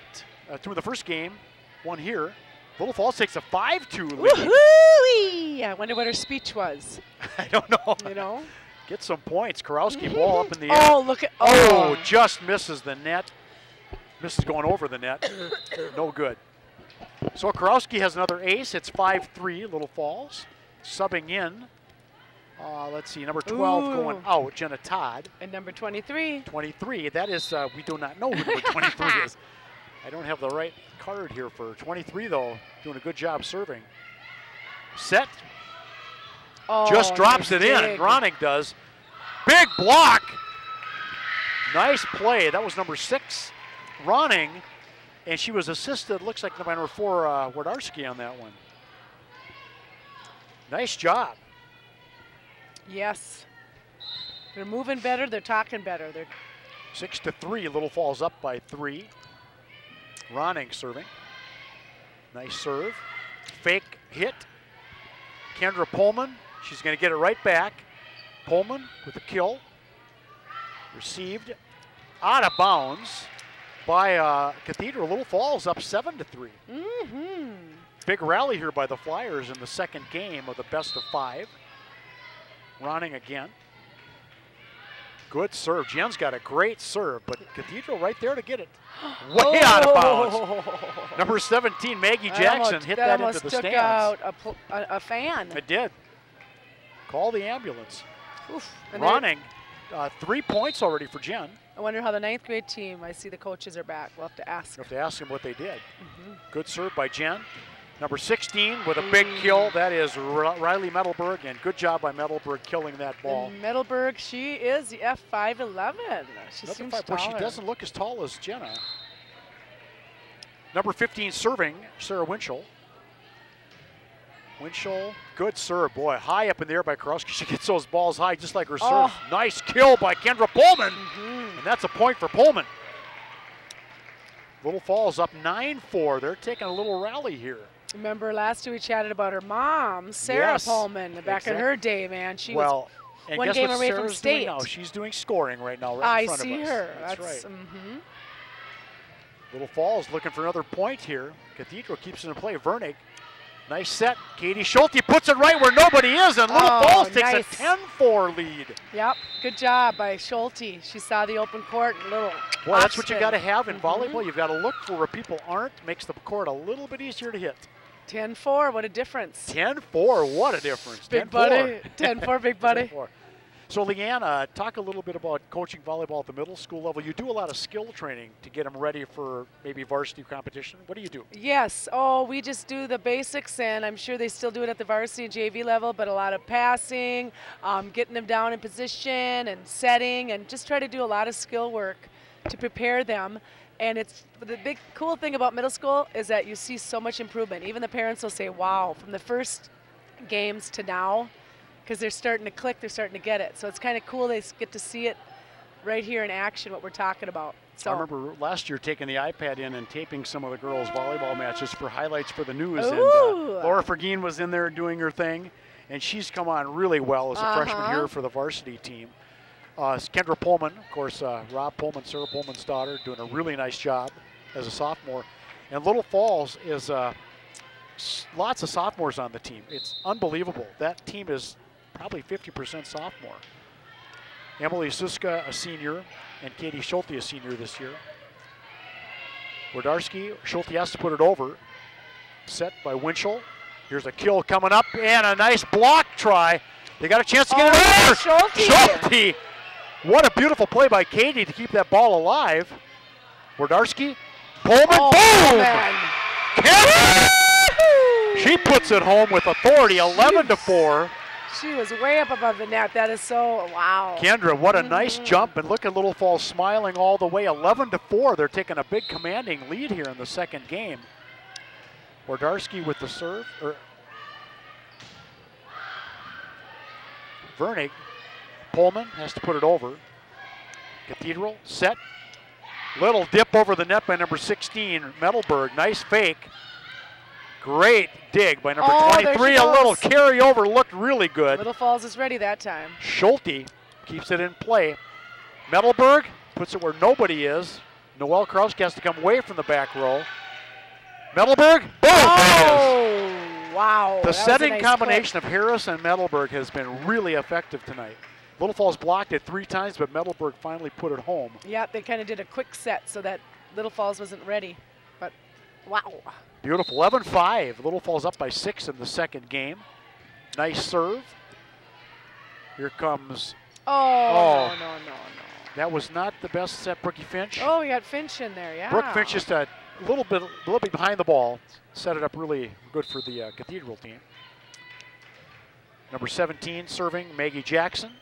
uh, two in the first game, one here. Little Falls takes a 5-2 lead. Woohoo! I wonder what her speech was. I don't know. You know? Get some points. Karowski ball up in the air. Oh, look at Oh, just misses the net. Misses going over the net. no good. So Karowski has another ace. It's 5-3, Little Falls. Subbing in. Uh, let's see, number 12 going out, Jenna Todd. And number 23. 23, that is, uh, we do not know who number 23 is. I don't have the right card here for 23, though. Doing a good job serving. Set, Oh, just drops it in. dig. Ronning does. Big block. Nice play. That was number six, Ronning, and she was assisted. Looks like by number four, uh, Wardarski on that one. Nice job. Yes. They're moving better. They're talking better. They're Six to three. Little falls up by three. Ronning serving. Nice serve. Fake hit. Kendra Pullman. She's going to get it right back. Pullman with a kill. Received out of bounds by uh, Cathedral. Little Falls up seven to three. mm-hmm. Big rally here by the Flyers in the second game of the best of five. Ronning again. Good serve. Jen's got a great serve, but Cathedral right there to get it. Way out of bounds. Number 17, Maggie Jackson almost- hit that that, into almost the took stands. out a, pl- a, a fan. It did. Call the ambulance. Oof. Ronning, uh, three points already for Jen. I wonder how the ninth grade team. I see the coaches are back. We'll have to ask. You have to ask them what they did. Mm-hmm. Good serve by Jen. Number 16 with a big kill. That is Riley Metalberg, and good job by Metalberg killing that ball. And Metalberg, she is the F511. She Another seems five. She doesn't look as tall as Jenna. Number 15 serving, Sarah Winchell. Winchell, good serve, boy. High up in the air by Karowski. She gets those balls high just like her serve. Oh. Nice kill by Kendra Pullman. Mhm. And that's a point for Pullman. Little Falls up 9-4. They're taking a little rally here. Remember last year we chatted about her mom, Sarah Yes, Pullman, back in her day, man. She was. well, and one game away from Sarah's doing state. now? She's doing scoring right now, right I in front see of us. her. That's, right. mhm. Little Falls looking for another point here. Cathedral keeps it in play. Vernick, nice set. Katie Schulte puts it right where nobody is, and Little Oh, Falls takes nice. a 10-4 lead. Yep. Good job by Schulte. She saw the open court and little. Boy, that's what you got to have in Mhm. volleyball. You've got to look for where people aren't. Makes the court a little bit easier to hit. 10-4. What a difference. 10-4, what a difference. Big 10-4. buddy. 10-4, big buddy. 10-4. So, Leanne, talk a little bit about coaching volleyball at the middle school level. You do a lot of skill training to get them ready for maybe varsity competition. What do you do? Yes. Oh, we just do the basics, and I'm sure they still do it at the varsity and JV level, but a lot of passing, um, getting them down in position and setting, and just try to do a lot of skill work to prepare them. And it's the big cool thing about middle school is that you see so much improvement. Even the parents will say, wow, from the first games to now, because they're starting to click, they're starting to get it. So it's kind of cool they get to see it right here in action, what we're talking about. So I remember last year taking the iPad in and taping some of the girls' volleyball matches for highlights for the news. And Ooh. uh, Laura Fergine was in there doing her thing, and she's come on really well as a freshman Uh-huh. here for the varsity team. Uh, Kendra Pullman, of course, uh, Rob Pullman, Sarah Pullman's daughter, doing a really nice job as a sophomore. And Little Falls is uh, lots of sophomores on the team. It's unbelievable. That team is probably 50% sophomore. Emily Suska, a senior, and Katie Schulte, a senior this year. Wardarski, Schulte has to put it over. Set by Winchell. Here's a kill coming up and a nice block try. They got a chance to get Oh, it over. Schulte. Schulte. What a beautiful play by Katie to keep that ball alive. Wardarski. Pullman. Oh, boom! She puts it home with authority, 11 to 4. She was way up above the net. That is so, wow. Kendra, what a nice Mhm. jump, and look at Little Falls smiling all the way. 11 to 4. They're taking a big commanding lead here in the second game. Wardarski with the serve. Or Vernig. Pullman has to put it over. Cathedral set. Little dip over the net by number 16, Metalberg. Nice fake. Great dig by number Oh, 23. A little carryover looked really good. Little Falls is ready that time. Schulte keeps it in play. Metalberg puts it where nobody is. Noel Karowski has to come away from the back row. Metalberg, boom! there it is. Oh, wow. The that was a setting nice combination of Harris and Metalberg has been really effective tonight. Little Falls blocked it three times, but Metalberg finally put it home. Yeah, they kind of did a quick set so that Little Falls wasn't ready. But wow. Beautiful. 11 5. Little Falls up by six in the second game. Nice serve. Here comes, Oh, Oh. no, no, no, no. that was not the best set, Brookie Finch. Oh, we got Finch in there, yeah. Brooke Finch just a little bit, a little bit behind the ball, set it up really good for the uh, Cathedral team. Number 17 serving Maggie Jackson.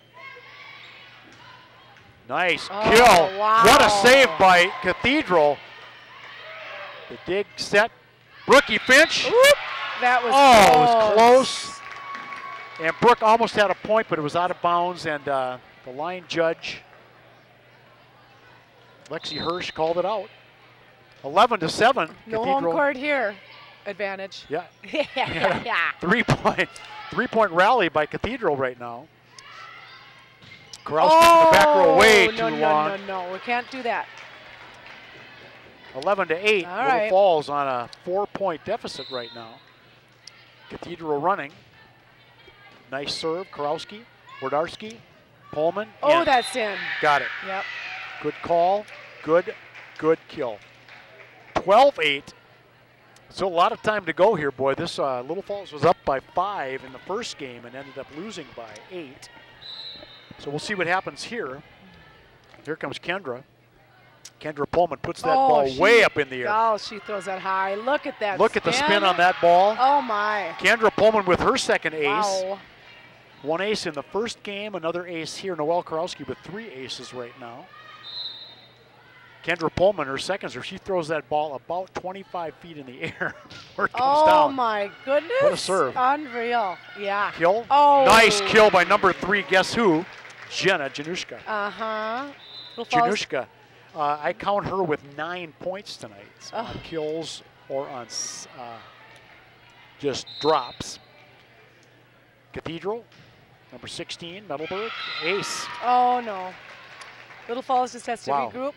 Nice Oh, kill! What a save by Cathedral. The dig set. Brookie Finch. Oop, that was Oh, it close. was close. And Brooke almost had a point, but it was out of bounds, and uh, the line judge, Lexi Hirsch, called it out. 11 to 7. No Cathedral. home court here. Advantage. Yeah, yeah, yeah, yeah. three point, three point rally by Cathedral right now. Karowski oh, the back row way no, too no, long. no, no, we can't do that. 11 to 8. All Little right. Falls on a four point deficit right now. Cathedral running. Nice serve, Karowski, Wardarski, Pullman. Oh, in. that's in. Got it. Yep. Good call. Good, good kill. 12 8. So a lot of time to go here, boy. This uh, Little Falls was up by five in the first game and ended up losing by eight. So we'll see what happens here. Here comes Kendra. Kendra Pullman puts that oh, ball she- way up in the air. Oh, she throws that high. Look at that. Look at the spin on that ball. Oh my. Kendra Pullman with her second ace. Wow. One ace in the first game, another ace here. Noelle Karowski with three aces right now. Kendra Pullman, her second serve, she throws that ball about 25 feet in the air where it comes Oh down. my goodness. What a serve. Unreal. Yeah. Kill. Oh. Nice kill by number three. Guess who? Jenna Janushka. Uh huh. Little Falls. Janushka. Uh, I count her with nine points tonight on kills or on uh, just drops. Cathedral, number 16, Metalberg, ace. Oh no. Little Falls just has to Wow. regroup.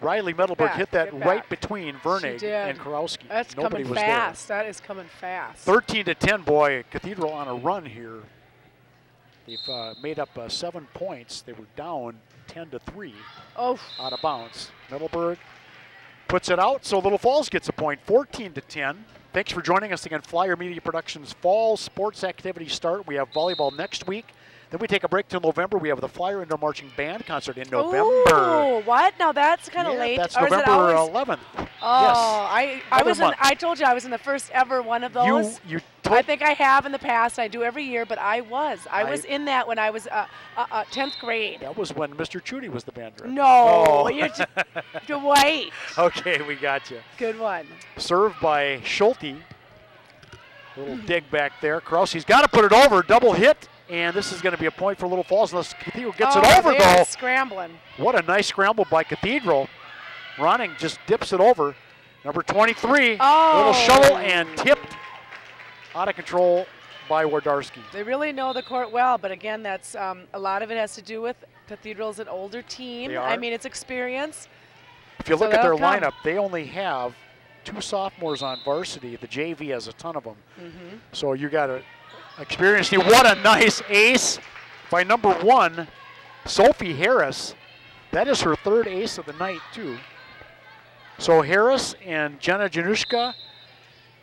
Riley Metalberg back, hit that right between Vernig and Karowski. That's Nobody coming was fast. That is coming fast. 13 to 10, boy. Cathedral on a run here. They've uh, made up uh, seven points. They were down 10 to 3 Oh, out of bounds. Metalberg puts it out, so Little Falls gets a point, 14 to 10. Thanks for joining us again. Flyer Media Productions fall sports activities start. We have volleyball next week. Then we take a break till November. We have the Flyer Indoor Marching Band concert in November. Ooh, what? Now that's kind of Yeah, late. That's Or is it November always- 11th. Oh, yes. I I Another was in. I told you I was in the first ever one of those. You those. you I think I have in the past. I do every year, but I was. I, I- was in that when I was uh, uh, uh, 10th grade. that was when Mr. Chudy was the band director. No, Oh. you're just, Dwight. okay, we got you. Good one. Served by Schulte. Little dig back there. Krause's got to put it over. Double hit. And this is going to be a point for Little Falls unless Cathedral gets oh, it over, though. scrambling. What a nice scramble by Cathedral. Ronning just dips it over. Number 23, Oh. little shovel and tipped out of control by Wardarski. They really know the court well, but again, that's um, a lot of it has to do with Cathedral's an older team. They I mean, it's experience. If you So look at their come. lineup, they only have two sophomores on varsity. The JV has a ton of them. Mm-hmm. So you got to experience. What a nice ace by number one, Sophie Harris. That is her third ace of the night, too. So Harris and Jenna Janushka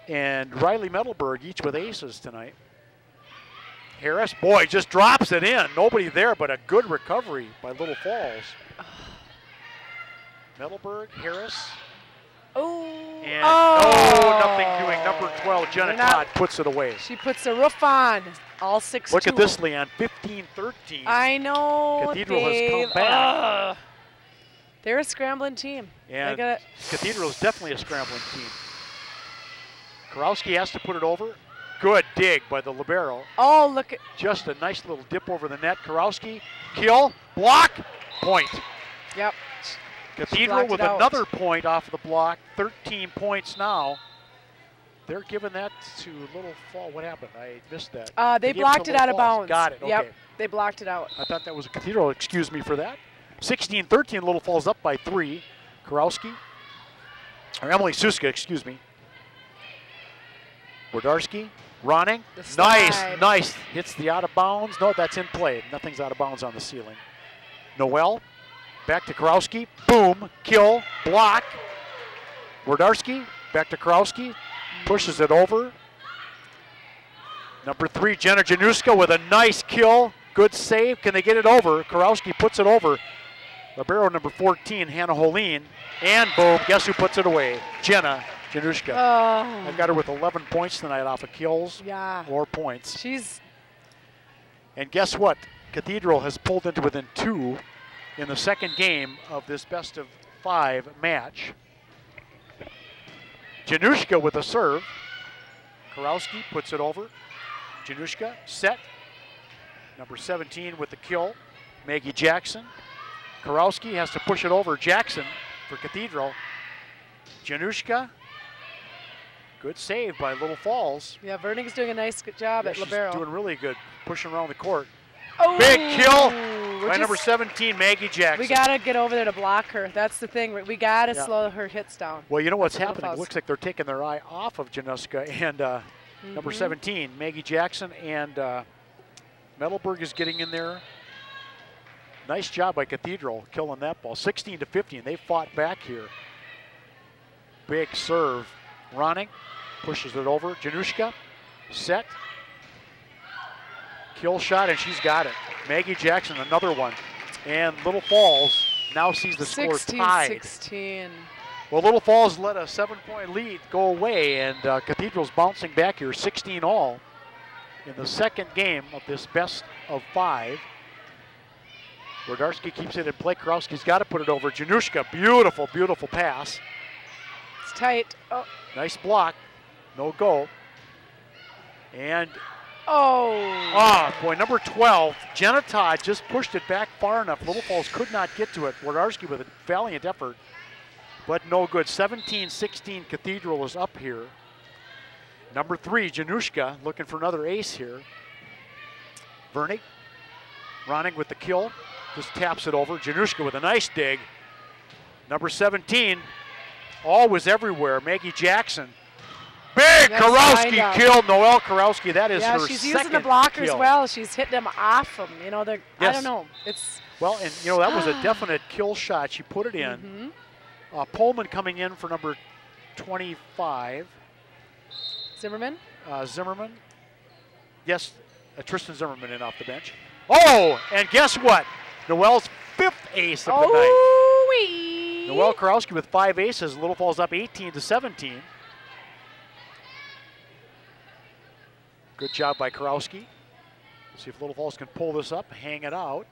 and Riley Metalberg each with aces tonight. Harris, boy, just drops it in. Nobody there, but a good recovery by Little Falls. Metalberg, Harris, Oh. and oh, nothing doing. Number 12, Jenna not- Todd puts it away. She puts the roof on. All six. Look at this, Leon. 15-13. I know. Cathedral has come back. They're a scrambling team. Gotta- Cathedral is definitely a scrambling team. Karowski has to put it over. Good dig by the libero. oh, look at. Just a nice little dip over the net. Karowski, kill, block, point. Yep. Cathedral with it out. another point off the block. 13 points now. They're giving that to Little Fall. What happened? I missed that. Uh, they to blocked it Little out of bounds. Got it. Okay. Yep. They blocked it out. I thought that was a Cathedral. Excuse me for that. 16-13, Little Falls up by three. Karowski, or Emily Suska, excuse me. Wardarski, running. Nice, nice. Hits the out of bounds. No, that's in play. Nothing's out of bounds on the ceiling. Noel, back to Karowski. Boom, kill, block. Wardarski, back to Karowski. Pushes it over. Number three, Jenna Januska with a nice kill. Good save. Can they get it over? Karowski puts it over. Libero number 14, Hannah Holin. And boom, guess who puts it away? Jenna Januska. Oh. I've got her with 11 points tonight off of kills Yeah. or points. She's. And guess what? Cathedral has pulled into within two in the second game of this best of five match. Janushka with a serve. Karowski puts it over. Janushka set. Number 17 with the kill. Maggie Jackson. Karowski has to push it over. Jackson for Cathedral. Janushka. Good save by Little Falls. Yeah, Verning's doing a nice good job Yeah, at she's libero. doing really good, pushing around the court. oh, Big kill by number 17, Maggie Jackson. We gotta get over there to block her. That's the thing. We- We gotta Yeah. slow her hits down. well, you know what's happening? It looks like they're taking their eye off of Januska and uh, number Mhm. 17, Maggie Jackson, and uh, Metalberg is getting in there. Nice job by Cathedral killing that ball. 16 to 15. They fought back here. Big serve. Ronning pushes it over. Janushka set. Kill shot, and she's got it. Maggie Jackson, another one. And Little Falls now sees the score 16 tied. 16. Well, Little Falls let a seven-point lead go away, and uh, Cathedral's bouncing back here, 16 all, in the second game of this best of five. Wardarski keeps it in play. Karowski's got to put it over. Janushka, beautiful, beautiful pass. It's tight. Oh. Nice block. No goal. And, Oh. ah, boy, number 12, Jenna Todd just pushed it back far enough. Little Falls could not get to it. Wardarski with a valiant effort, but no good. 17-16 Cathedral is up here. Number three, Janushka, looking for another ace here. Vernig, Ronning with the kill, just taps it over. Janushka with a nice dig. Number 17, always everywhere, Maggie Jackson. Big Karowski killed Noelle Karowski. That is yeah, her she's using the blockers kill. well. She's hitting them off them. You know, they're. I don't know. It's. Well, and you know that was a definite kill shot. She put it in. Mhm. Uh, Pullman coming in for number 25. Zimmerman. Uh, Zimmerman. Yes, uh, Tristan Zimmerman in off the bench. Oh, and guess what? Noel's fifth ace of the night. Oh, wee. Noel Karowski with five aces. Little Falls up 18 to 17. Good job by Karowski. See if Little Falls can pull this up, hang it out,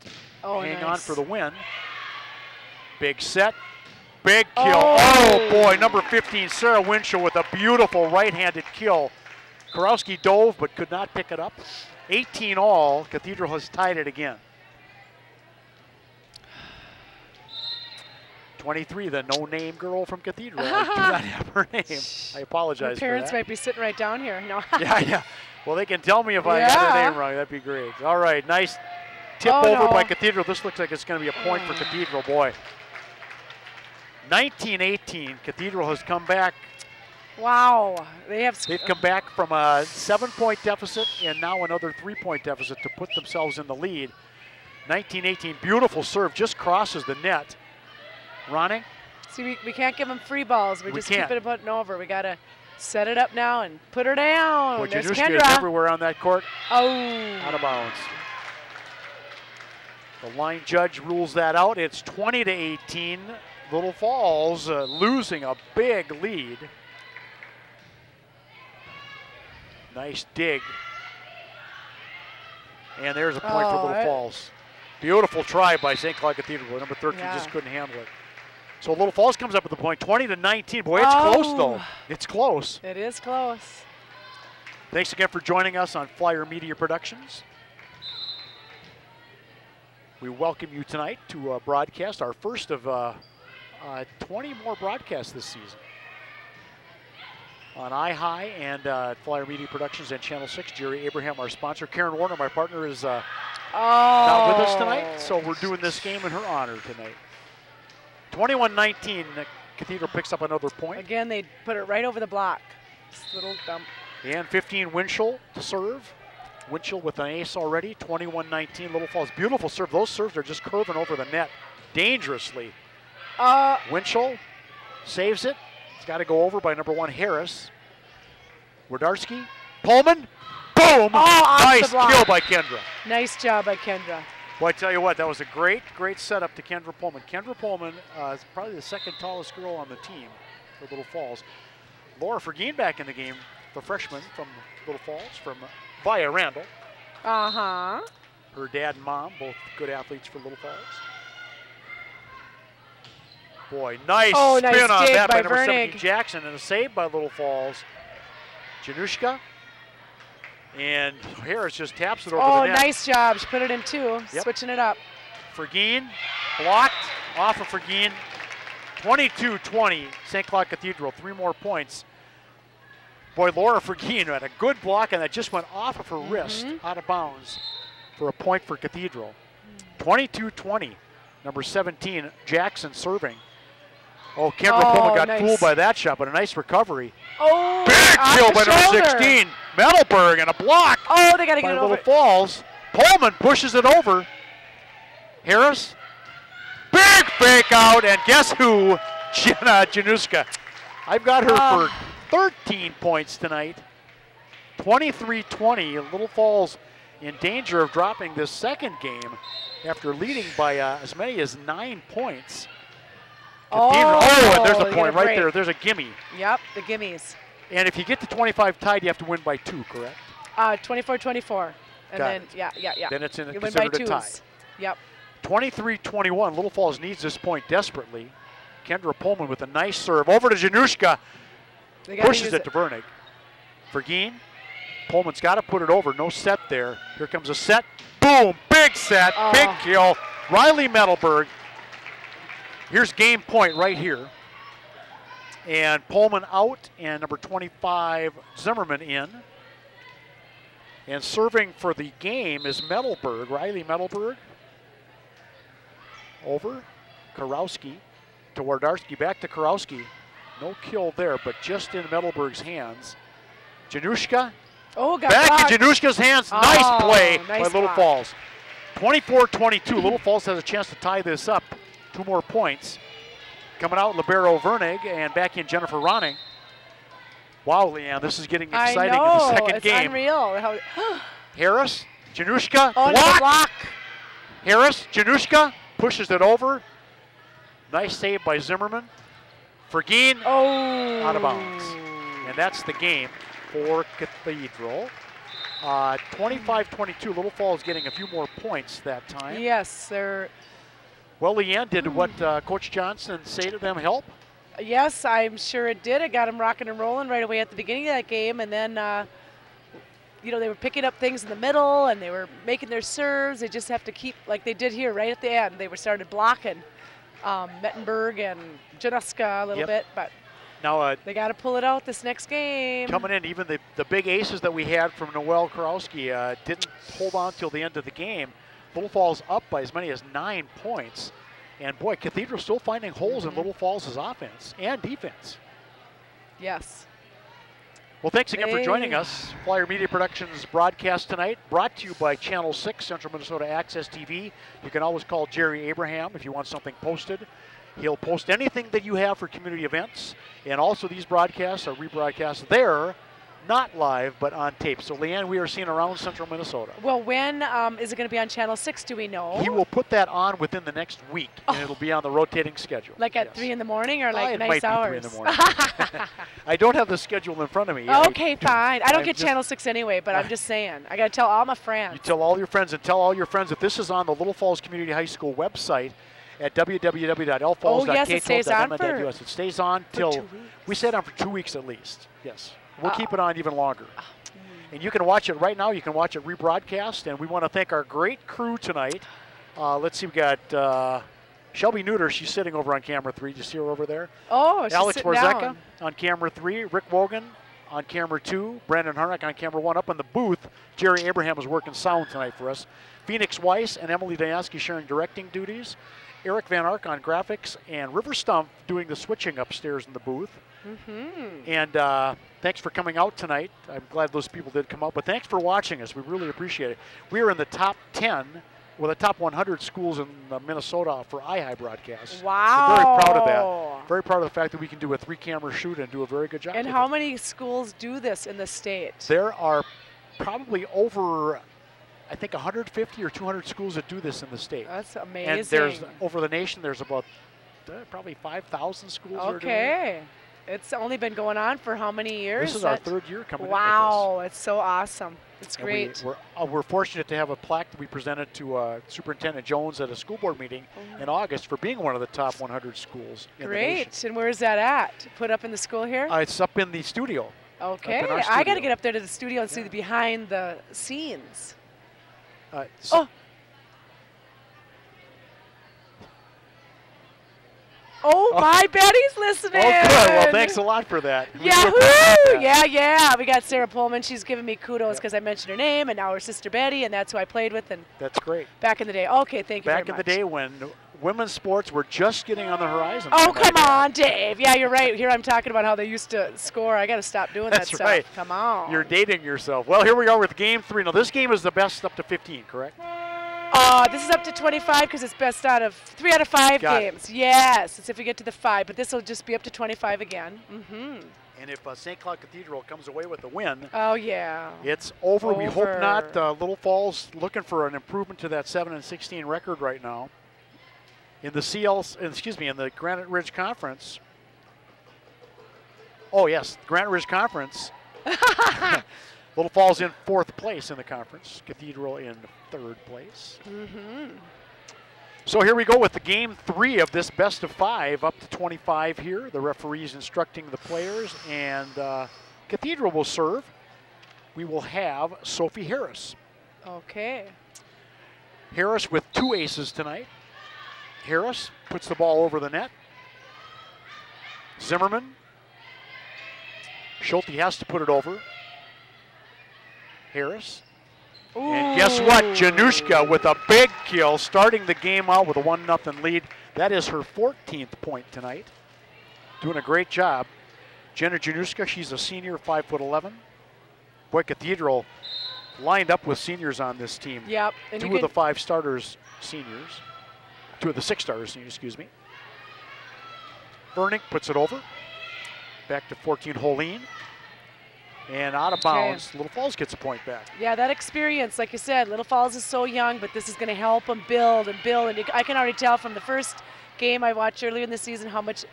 Oh, hang nice. on for the win. Big set, big kill. Oh. Oh, boy, number 15, Sarah Winchell with a beautiful right-handed kill. Karowski dove but could not pick it up. 18 all. Cathedral has tied it again. 23, the no-name girl from Cathedral. I do not have her name. I apologize that. Parents might be sitting right down here. No. yeah, yeah. Well, they can tell me if I got her name wrong. That'd be great. All right, nice tip Oh, over by. Cathedral. This looks like it's going to be a point for Cathedral, boy. 1918, Cathedral has come back. wow. They have. They've come back from a seven-point deficit and now another three-point deficit to put themselves in the lead. 1918, beautiful serve, just crosses the net. Ronnie? See, we, we can't give them free balls. We, We just can't. keep it putting over. We gotta set it up now and put her down. boy, There's is Kendra. everywhere on that court. Oh. out of bounds. The line judge rules that out. It's 20 to 18. Little Falls uh, losing a big lead. Nice dig And there's a point for Oh, Little I- Falls. Beautiful try by St. Cloud Cathedral. Number 13 Yeah. just couldn't handle it. So Little Falls comes up with the point, 20 to 19. Boy, it's close though. Oh. It's close. It is close. Thanks again for joining us on Flyer Media Productions. We welcome you tonight to uh, broadcast our first of uh, uh, 20 more broadcasts this season on iHigh and uh, Flyer Media Productions and Channel 6. Jerry Abraham, our sponsor. Karen Warner, my partner, is uh, Oh. not with us tonight, so we're doing this game in her honor tonight. 21-19, the Cathedral picks up another point. Again, they put it right over the block. This little dump. And 15 Winchell to serve. Winchell with an ace already, 21-19. Little Falls, beautiful serve. Those serves are just curving over the net dangerously. Uh, Winchell saves it. It's got to go over by number one Harris. Wardarski, Pullman, boom! Oh, nice kill by Kendra. nice job by Kendra. Well, I tell you what, that was a great, great setup to Kendra Pullman. Kendra Pullman uh, is probably the second tallest girl on the team for Little Falls. Laura Fergine back in the game, the freshman from Little Falls, from via Randall. Uh huh. Her dad and mom, both good athletes for Little Falls. Boy, nice Oh, spin nice on that by, by number 17 Jackson and a save by Little Falls. Janushka. And Harris just taps it over Oh, the net. nice job. She put it in two, Yep. switching it up. Fergine blocked off of Fergine. 22-20, St. Cloud Cathedral, three more points. Boy, Laura Fergine had a good block and that just went off of her wrist, Mhm. out of bounds, for a point for Cathedral. 22-20, number 17, Jackson serving. Oh, Kendra Oh, Pullman got nice. fooled by that shot, but a nice recovery. Oh, Big kill by number 16, Metalberg, and a block Oh, they got to get it Little. Falls. Pullman pushes it over. Harris, big fake out, and guess who? Jenna Januska. I've got her Ah. for 13 points tonight. 23-20. Little Falls in danger of dropping this second game after leading by uh, as many as nine points. Oh, and there's a get point right break. there. There's a gimme. Yep, the gimmies. And if you get to 25 tied, you have to win by two, correct? Uh, 24-24. And Got then, it. yeah, yeah, yeah. Then it's in, you win by considered a tie. Yep. 23-21. Little Falls needs this point desperately. Kendra Pullman with a nice serve over to Janushka. Pushes it to Vernig. Vergeen. Pullman's got to put it over. No set there. Here comes a set. Boom. Big set. Oh. Big kill. Riley Metalberg. Here's game point right here. And Pullman out and number 25 Zimmerman in. And serving for the game is Metalberg, Riley Metalberg. Over. Karowski to Wardarski. Back to Karowski. No kill there, but just in Metalberg's hands. Janushka. Oh, got Back blocked. in Janushka's hands. Oh, nice play nice by Little block. Falls. 24-22. Little Falls has a chance to tie this up. Two more points. Coming out, Libero Vernig, and back in Jennifer Ronning. Wow, Leanne, this is getting exciting know. in the second it's game. unreal. How, Harris, Janushka, oh, block. block. Harris, Janushka pushes it over. Nice save by Zimmerman. Vergeen, Oh. Out of bounds. and that's the game for Cathedral. Uh, 25-22, Little Falls getting a few more points that time. Yes, they're. Well, Leanne, did what uh, Coach Johnson say to them help? Yes, I'm sure it did. It got them rocking and rolling right away at the beginning of that game, and then, uh, you know, they were picking up things in the middle, and they were making their serves. They just have to keep like they did here right at the end. They were started blocking um, Metalberg and Januska a little Yep. bit, but Now, uh, they got to pull it out this next game. coming in, even the, the big aces that we had from Noel Karowski uh, didn't hold on till the end of the game. Little Falls up by as many as nine points. And boy, Cathedral still finding holes in mm-hmm. Little Falls' offense and defense. Yes. Well, thanks again for joining us. Flyer Media Productions broadcast tonight, brought to you by Channel 6, Central Minnesota Access TV. You can always call Jerry Abraham if you want something posted. He'll post anything that you have for community events. And also, these broadcasts are rebroadcast there not live, but on tape. So, Leanne, we are seeing around central Minnesota. Well, when um, is it going to be on Channel 6? Do we know? He will put that on within the next week, and it'll be on the rotating schedule. like at Yes. 3 in the morning or Uh, like it nice hours? three in the morning. I don't have the schedule in front of me. I- okay, fine. I don't I'm get Channel 6 anyway, but I'm just saying. I got to tell all my friends. You tell all your friends and tell all your friends that this is on the Little Falls Community High School website at www.lfalls.k12.mn.us. Oh, yes, it stays on for- It stays on till we stayed on for two weeks at least. Yes, we'll Ah. keep it on even longer. And you can watch it right now. You can watch it rebroadcast. And we want to thank our great crew tonight. Uh, let's see, we got uh, Shelby Neuter. She's sitting over on camera three. Do you see her over there? oh, she's Alex Warzeka down. on camera three, Rick Wogan on camera two, Brandon Harnack on camera one. Up in the booth, Jerry Abraham is working sound tonight for us. Phoenix Weiss and Emily Diansky sharing directing duties. Eric Van Ark on graphics, and River Stump doing the switching upstairs in the booth. Mm-hmm. And uh, thanks for coming out tonight. I'm glad those people did come out, but thanks for watching us. We really appreciate it. We are in the top 10, well, the top 100 schools in Minnesota for iHigh broadcasts. Wow. We're very proud of that. Very proud of the fact that we can do a three camera shoot and do a very good job. And how it. many schools do this in the state? There are probably over, I think, 150 or 200 schools that do this in the state. That's amazing. and there's over the nation, there's about uh, probably 5,000 schools. that are doing it. okay. It's only been going on for how many years? This is our third year coming. Wow, it's so awesome. It's And we, great. we're, uh, we're fortunate to have a plaque that we presented to uh, Superintendent Jones at a school board meeting in August for being one of the top 100 schools in the. Great. And where is that at? Put up in the school here? Uh, it's up in the studio. okay. our I got to get up there to the studio and see the behind the scenes. Uh, s- Oh. Oh, my Betty's listening. oh, good. Well, thanks a lot for that. Yahoo! Yeah, yeah. We got Sarah Pullman. She's giving me kudos because I mentioned her name, and now her sister Betty, and that's who I played with. And That's great. back in the day. Okay, thank you Back in the day when women's sports were just getting on the horizon. Oh, come on, Dave. Yeah, you're right. Here I'm talking about how they used to score. I got to stop doing That's that stuff. right. Come on. You're dating yourself. Well, here we are with game three. Now, this game is the best up to 15, correct? Uh, this is up to 25 because it's best out of three out of five Got it. games. Yes, it's if we get to the five, but this will just be up to 25 again. Mm-hmm. And if uh, St. Cloud Cathedral comes away with a win, Oh yeah. It's over. We hope not. Uh, Little Falls looking for an improvement to that 7 and 16 record right now. In the CL, excuse me, in the Granite Ridge Conference. Oh yes, Granite Ridge Conference. Little Falls in fourth place in the conference. Cathedral in third place. Mm-hmm. So here we go with the game three of this best of five, up to 25 here. The referees instructing the players, and uh, Cathedral will serve. We will have Sophie Harris. Okay. Harris with two aces tonight. Harris puts the ball over the net. Zimmerman. Schulte has to put it over. Harris. And guess what? Ooh. Janushka with a big kill, starting the game out with a 1 0 lead. That is her 14th point tonight. Doing a great job. Jenna Janushka, she's a senior, 5'11. Boy, Cathedral lined up with seniors on this team. Yep. And Two of the five starters, seniors. Two of the six starters, seniors, excuse me. Burnick puts it over. Back to 14, Holeen. And out of bounds, Little Falls gets a point back. yeah, that experience, like you said, Little Falls is so young, but this is going to help them build and build. And I can already tell from the first game I watched earlier in the season how much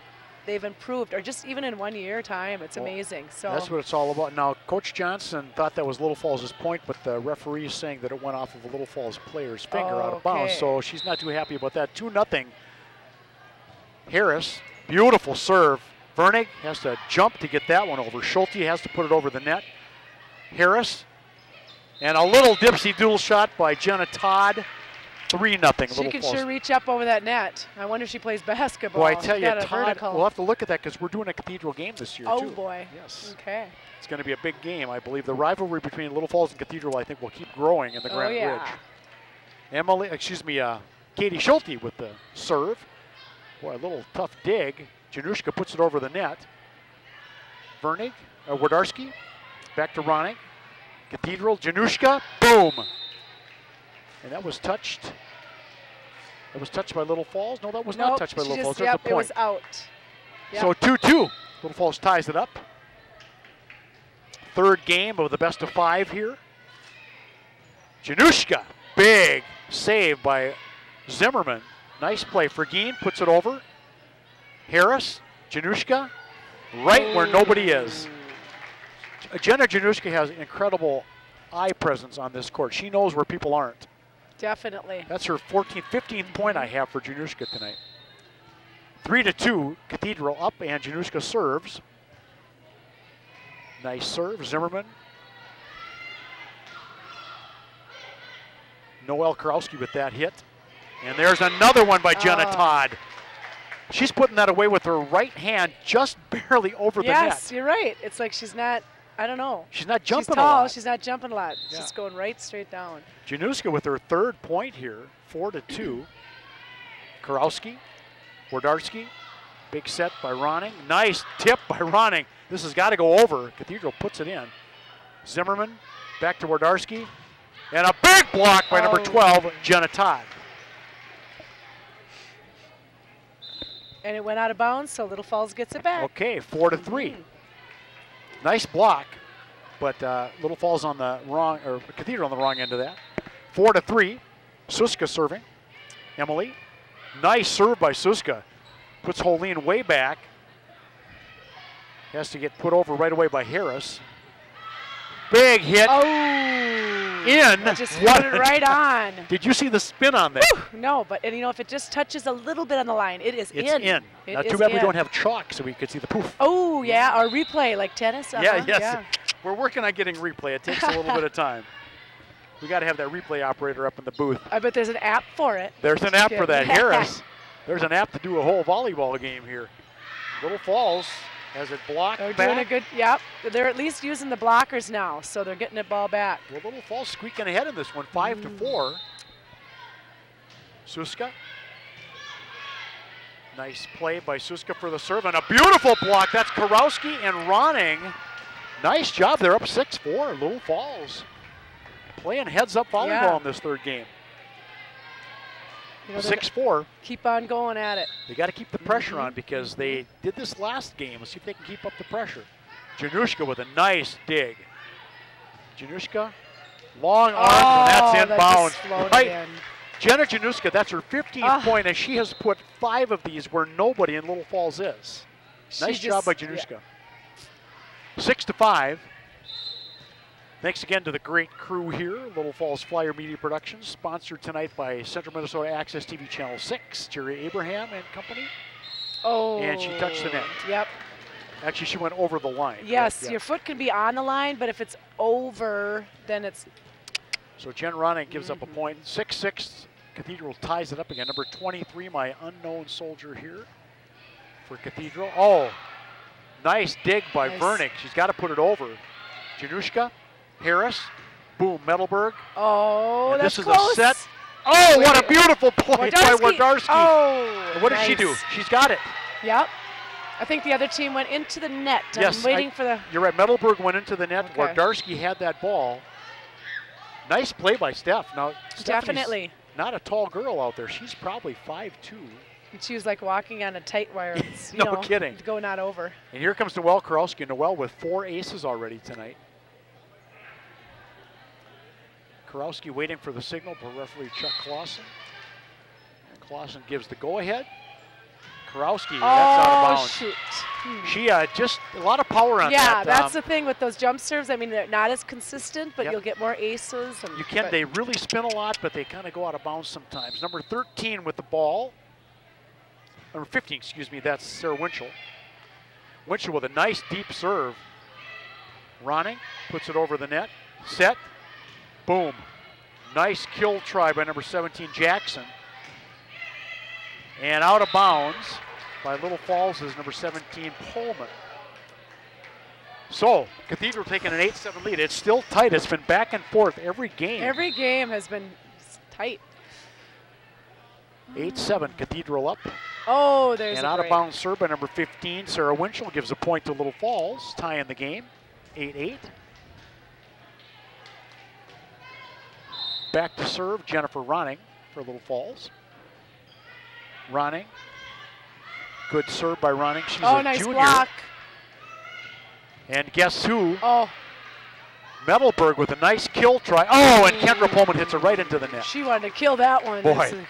they've improved, or just even in one year time. It's Well, amazing. So That's what it's all about. Now, Coach Johnson thought that was Little Falls' point, but the referee is saying that it went off of a Little Falls player's finger out of bounds, Okay. so she's not too happy about that. 2 nothing. Harris, beautiful serve. Vernig has to jump to get that one over. Schulte has to put it over the net. Harris, and a little dipsy doodle shot by Jenna Todd. 3 nothing. she can Falls. sure reach up over that net. I wonder if she plays basketball. Boy, I tell you, Todd, we'll have to look at that because we're doing a Cathedral game this year, oh too. boy. Yes. Okay. It's going to be a big game, I believe. The rivalry between Little Falls and Cathedral, I think, will keep growing in the Grand Oh, yeah. Ridge. Emily, excuse me, uh, Katie Schulte with the serve. Boy, a little tough dig. Janushka puts it over the net. Vernig, uh, Wardarski, back to Ronning. Cathedral, Janushka, boom. And that was touched. That was touched by Little Falls. No, that was not touched by Little Falls. just- There's yep, it was out. Yep. So 2 2. Little Falls ties it up. third game of the best of five here. Janushka, big save by Zimmerman. Nice play. Fergine puts it over. Harris, Janushka, right where nobody is. Jenna Janushka has incredible eye presence on this court. She knows where people aren't. Definitely. That's her 14th, 15th point I have for Janushka tonight. Three to two, Cathedral up, and Janushka serves. Nice serve, Zimmerman. Noel Karowski with that hit. And there's another one by Jenna Oh. Todd. She's putting that away with her right hand just barely over the Yes, net. you're right. It's like she's not, I don't know. She's not jumping she's tall, a lot. she's not jumping a lot. Yeah. Just going right straight down. Januska with her third point here, four to two. Karowski, Wardarski, big set by Ronning. Nice tip by Ronning. This has got to go over. Cathedral puts it in. Zimmerman back to Wardarski. And a big block by number Oh. 12, Jenna Todd. And it went out of bounds, so Little Falls gets it back. Okay, four to three. Nice block, but uh, Little Falls on the wrong, or Cathedral on the wrong end of that. Four to three. Suska serving. Emily. Nice serve by Suska. Puts Holeen way back. Has to get put over right away by Harris. Big hit Oh! In. That just What put it right on. Did you see the spin on that? No, but and you know if it just touches a little bit on the line, it is It's in. in. It now, too is bad we don't have chalk so we could see the poof. Oh yeah, or replay like tennis. Yeah, uh-huh, yes. Yeah. We're working on getting replay. It takes a little bit of time. We got to have that replay operator up in the booth. I bet there's an app for it. There's an app for that. Harris, there's an app to do a whole volleyball game here. Little Falls has it blocked They're back. doing a good. Yep, they're at least using the blockers now, so they're getting the ball back. Well, Little Falls squeaking ahead in this one, five to Mm. four. Suska. Nice play by Suska for the serve and a beautiful block. That's Karowski and Ronning. Nice job. They're up 6-4. Little Falls playing heads-up volleyball Yeah. in this third game. You know, 6-4. keep on going at it. They got to keep the pressure Mhm. on because they did this last game. Let's see if they can keep up the pressure. Janushka with a nice dig. Janushka, long arm, and that's Oh, that inbound. Right. in. Jenna Januska, that's her 15th Ah. point, and she has put five of these where nobody in Little Falls is. Nice job by Januska. Six to five. Thanks again to the great crew here, Little Falls Flyer Media Productions, sponsored tonight by Central Minnesota Access TV Channel 6, Jerry Abraham and company. Oh. And she touched the net. Yep. Actually, she went over the line. Yes, yeah. your foot can be on the line, but if it's over, then it's So Jen Ronning gives up a Mhm. point. 6-6, Cathedral ties it up again. Number 23, my unknown soldier here for Cathedral. Oh, nice dig by Nice. Vernick. She's got to put it over. Janushka, Harris, boom, Metalberg. oh, And that's this is a set. Oh, what a beautiful play by Wardarski. Oh, And what did she do? She's got it. Yep. I think the other team went into the net. Yes, I'm waiting I- for the. You're right. Metalberg went into the net. Okay. Wardarski had that ball. Nice play by Steph. Now, Definitely. not a tall girl out there. She's probably 5'2". And she was like walking on a tight wire. No know, kidding. Go not over. And here comes Noel Karowski. Noel with four aces already tonight. Karowski waiting for the signal for referee Chuck Clausen. And Clausen gives the go-ahead. Karowski, that's out oh of bounds. shoot. Hmm. She uh, just a lot of power on Yeah, that. Yeah, that's um, the thing with those jump serves. I mean, they're not as consistent, but Yep. you'll get more aces. And, you can. They really spin a lot, but they kind of go out of bounds sometimes. Number 13 with the ball. Number 15, excuse me. That's Sarah Winchell. Winchell with a nice deep serve. Ronning puts it over the net. Set. Boom. Nice kill try by number 17 Jackson. And out of bounds by Little Falls is number 17 Pullman. So, Cathedral taking an 8-7 lead. It's still tight. It's been back and forth every game. Every game has been tight. 8-7, Cathedral up. Oh, there's and out of bounds serve by number 15, Sarah Winchell gives a point to Little Falls, tying the game, 8-8. Back to serve, Jennifer Ronning for Little Falls. Ronning, good serve by Ronning. She's Oh, a nice junior. block. And guess who? Oh, Metalberg with a nice kill try. Oh, and Kendra mm. Pullman hits it right into the net. She wanted to kill that one. Boy.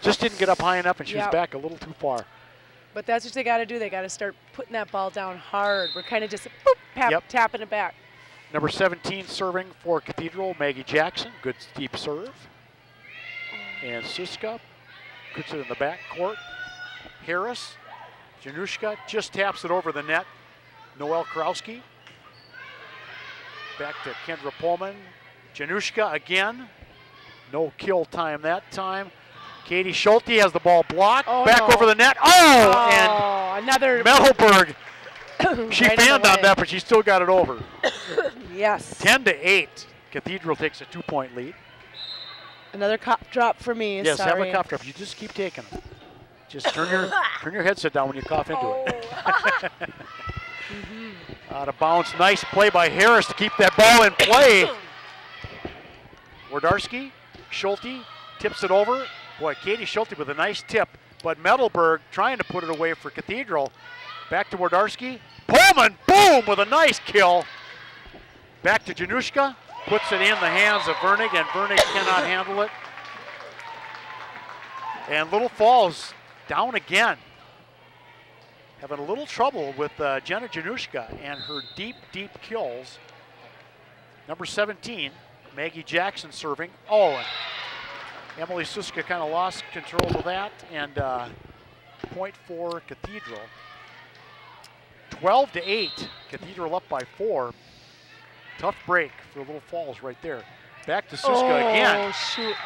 Just didn't get up high enough, and she was back a little too far. but that's what they got to do. They got to start putting that ball down hard. We're kind of just boop, tap, Yep. tapping it back. Number 17 serving for Cathedral, Maggie Jackson. Good deep serve. And Suska puts it in the back court. Harris, Janushka just taps it over the net. Noel Karowski. Back to Kendra Pullman. Janushka again. No kill time that time. Katie Schulte has the ball blocked. Oh, back no. over the net. Oh, Oh, another. and Metalberg. She right fanned on that, but she still got it over. Yes. 10 to 8. Cathedral takes a two point lead. Another cop drop for me. Yes, Sorry. have a cough drop. You just keep taking them. Just turn your turn your headset down when you cough into it. Oh. Mm-hmm. Out of bounds. Nice play by Harris to keep that ball in play. Wardarski, Schulte tips it over. Boy, Katie Schulte with a nice tip, but Metalberg trying to put it away for Cathedral. Back to Wardarski. Pullman, boom, with a nice kill. Back to Janushka. Puts it in the hands of Vernig, and Vernig cannot handle it. And Little Falls down again. Having a little trouble with uh, Jenna Janushka and her deep, deep kills. Number 17, Maggie Jackson serving. Oh, Emily Suska kind of lost control of that. And uh, point for Cathedral. 12 to 8. Cathedral up by four. Tough break for Little Falls right there. Back to Suska oh, again. Oh, shoot.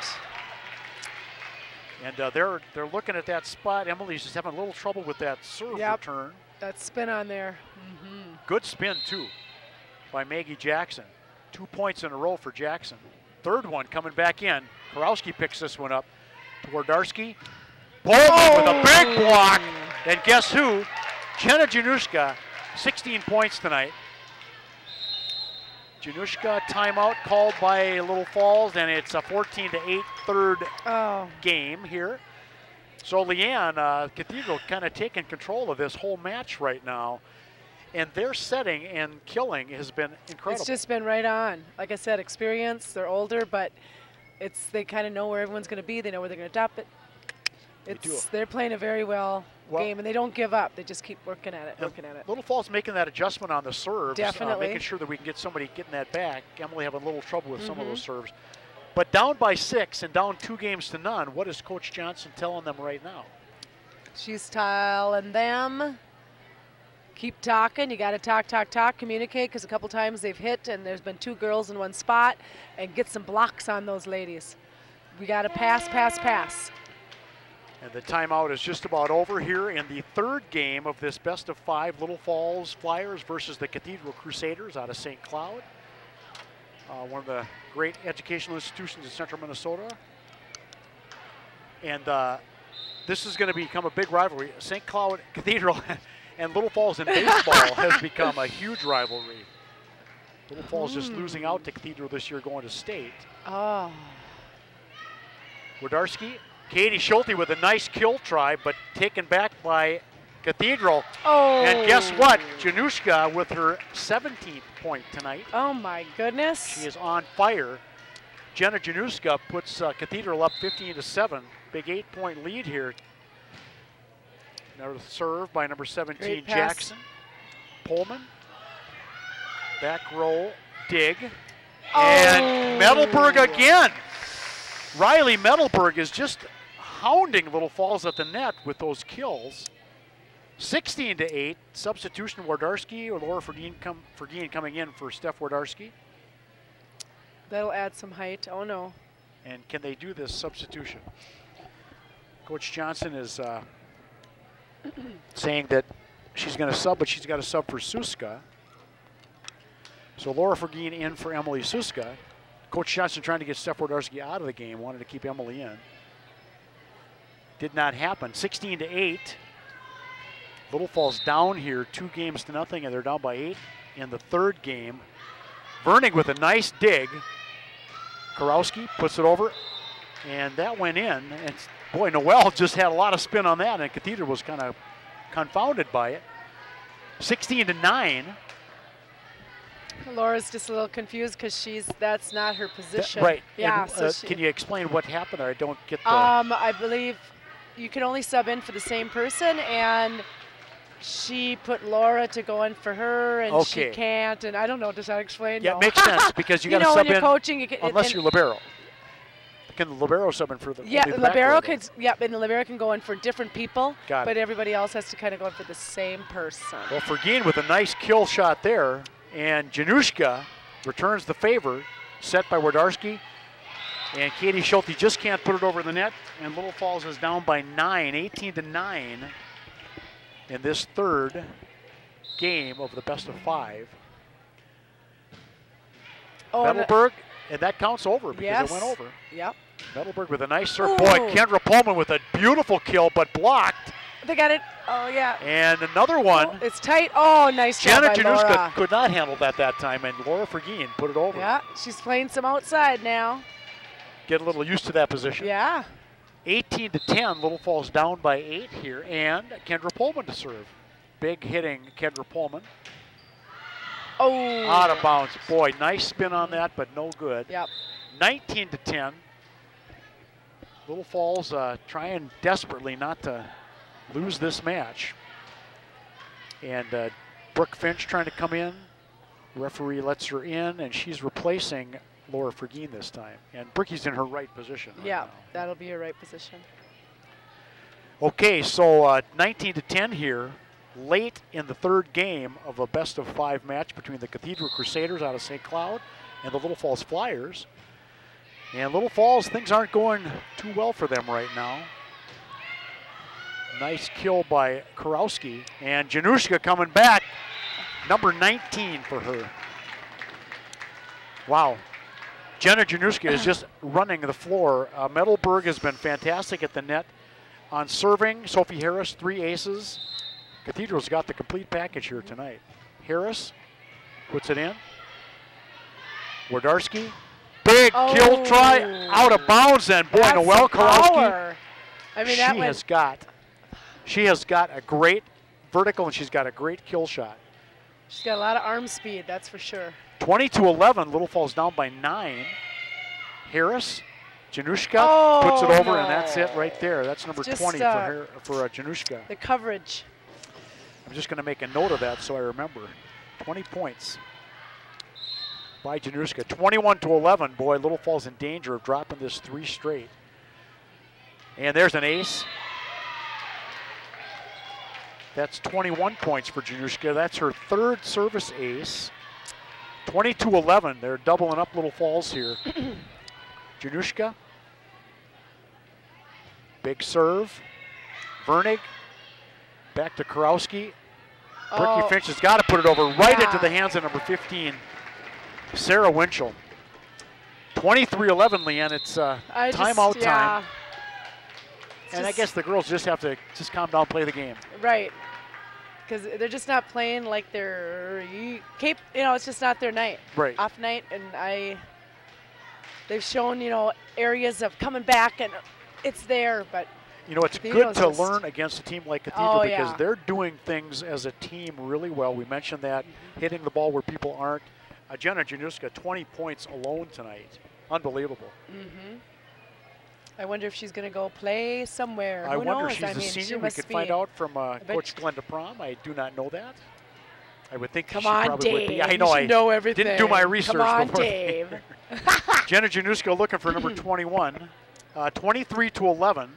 And uh, they're they're looking at that spot. Emily's just having a little trouble with that serve Yep. return. That spin on there. hmm Good spin too by Maggie Jackson. Two points in a row for Jackson. Third one coming back in. Karowski picks this one up to Wardarski. Pullman with a big block. And guess who? Jenna Janushka, 16 points tonight. Janushka timeout called by Little Falls, and it's a 14 to 8 third Oh, game here. So Leanne, uh, Cathedral kind of taking control of this whole match right now. And their setting and killing has been incredible. it's just been right on. Like I said, experience. They're older, but it's they kind of know where everyone's going to be. They know where they're going to drop it. It's they're playing a very well, Well- game, and they don't give up. They just keep working at it, working at it. Little Falls making that adjustment on the serves, uh, Definitely. making sure that we can get somebody getting that back. Emily having a little trouble with some of those serves. But down by six and down two games to none, what is Coach Johnson telling them right now? She's telling them, keep talking. You got to talk, talk, talk, communicate, because a couple times they've hit and there's been two girls in one spot, and get some blocks on those ladies. We got to pass, pass, pass. And the timeout is just about over here in the third game of this best of five Little Falls Flyers versus the Cathedral Crusaders out of St. Cloud. Uh, one of the great educational institutions in central Minnesota. And uh, this is going to become a big rivalry. St. Cloud Cathedral and Little Falls in baseball has become a huge rivalry. Little Falls just losing out to Cathedral this year going to state. Oh, Wardarski, Katie Schulte with a nice kill try, but taken back by Cathedral. oh. And guess what? Janushka with her 17th point tonight. Oh my goodness. She is on fire. Jenna Januska puts uh, Cathedral up 15 to 7. Big eight point lead here. Another serve by number 17, Jackson. Pullman. Back roll, dig. Oh. And Metalberg again. Riley Metalberg is just hounding Little Falls at the net with those kills. 16 to 8. Substitution Wardarski or Laura Fergine, come, Fergine coming in for Steph Wardarski. That'll add some height. Oh no. And can they do this substitution? Coach Johnson is uh, saying that she's going to sub, but she's got to sub for Suska. So Laura Fergine in for Emily Suska. Coach Johnson trying to get Steph Wardarski out of the game, wanted to keep Emily in. Did not happen. 16 to 8. Little Falls down here, two games to nothing, and they're down by eight in the third game. Verning with a nice dig. Karowski puts it over, and that went in. And boy, Noel just had a lot of spin on that, and Cathedral was kind of confounded by it. 16 to 9. Laura's just a little confused because she's that's not her That- position. right. Yeah. And, so uh, she, can you explain what happened? I don't get the. Um, I believe you can only sub in for the same person, and she put Laura to go in for her, and Okay. she can't. And I don't know. Does that explain? yeah, No. it makes sense because you, You, got to sub in coaching, you can, unless you're libero. Can the libero sub in for the? Yeah, the libero can. Yep, and the libero can go in for different people, Got but it. everybody else has to kind of go in for the same person. Well, Fergine with a nice kill shot there, and Janushka returns the favor, set by Wardarski. And Katie Schulte just can't put it over the net, and Little Falls is down by nine, 18 to nine, in this third game of the best of five. Oh, and Metalberg, and that counts over because yes. it went over. Yep. Metalberg with a nice serve. Ooh. Boy, Kendra Pullman with a beautiful kill, but blocked. They got it. Oh yeah. And another one. Oh, it's tight. Oh, nice Janet by Januska Laura. could not handle that that time, and Laura Fergine put it over. Yeah, she's playing some outside now. Get a little used to that position. Yeah. 18 to 10, Little Falls down by eight here, and Kendra Pullman to serve. Big hitting Kendra Pullman. Oh. Out of bounds. Boy, nice spin on that, but no good. Yep. 19 to 10. Little Falls uh, trying desperately not to lose this match. And uh, Brooke Finch trying to come in. Referee lets her in, and she's replacing Laura Fergine this time. And Bricky's in her right position. right Yeah, now. that'll be her right position. Okay, so uh, 19 to 10 here, late in the third game of a best of five match between the Cathedral Crusaders out of St. Cloud and the Little Falls Flyers. And Little Falls, things aren't going too well for them right now. Nice kill by Karowski. And Janushka coming back, number 19 for her. Wow. Jenna Janushka is just running the floor. Uh, Metalberg has been fantastic at the net. On serving, Sophie Harris, three aces. Cathedral's got the complete package here tonight. Harris puts it in. Wardarski, big kill try, Oh. out of bounds, and boy, That's Noelle power. I mean, she has got, she has got a great vertical, and she's got a great kill shot. She's got a lot of arm speed, that's for sure. 20 to 11, Little Falls down by nine. Harris, Janushka Oh, puts it over, and that's it right there. That's number Just, 20 uh, for her, for uh, Janushka. The coverage. I'm just going to make a note of that so I remember. 20 points by Januska. 21 to 11. Boy, Little Falls in danger of dropping this three straight. And there's an ace. That's 21 points for Januska. That's her third service ace. 22 11. They're doubling up Little Falls here. Janushka. Big serve. Vernig. Back to Karowski. Bricky Oh, Finch has got to put it over right Yeah. into the hands of number 15, Sarah Winchell. 23-11, Leanne. It's uh, just- timeout yeah, time. It's And I guess the girls just have to just calm down, play the game. Right. Because they're just not playing like they're you, you know, it's just not their night. Right. Off night, and I. They've shown you know areas of coming back, and it's there, but You know, it's Cathedral's good to learn against a team like Cathedral Oh, because yeah. they're doing things as a team really well. We mentioned that, hitting the ball where people aren't. Uh, Jenna Januska, 20 points alone tonight. Unbelievable. hmm I wonder if she's going to go play somewhere. I Who wonder knows? if she's I a mean, senior. She We could be. find out from uh, Coach Glenda Prom. I do not know that. I would think Come she on, probably would Dave. be. I know I know everything. didn't do my research Come on, before. Dave. Jenna Januska looking for number 21. Uh, 23 to 11.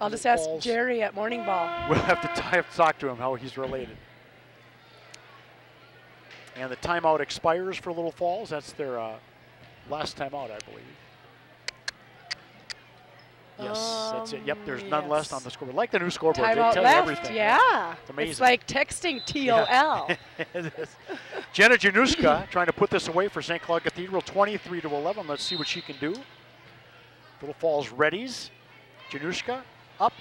I'll just ask Falls. Jerry at morning ball. We'll have to, have to talk to him how he's related. And the timeout expires for Little Falls. That's their uh, last timeout, I believe. Yes, that's it. Yep, there's Um, none left on the scoreboard. Like the new scoreboard, they Timeout tell left. you everything. Yeah. It's amazing. It's like texting TOL. Jenna Januska trying to put this away for St. Cloud Cathedral, 23 to 11. Let's see what she can do. Little Falls readies. Januska up.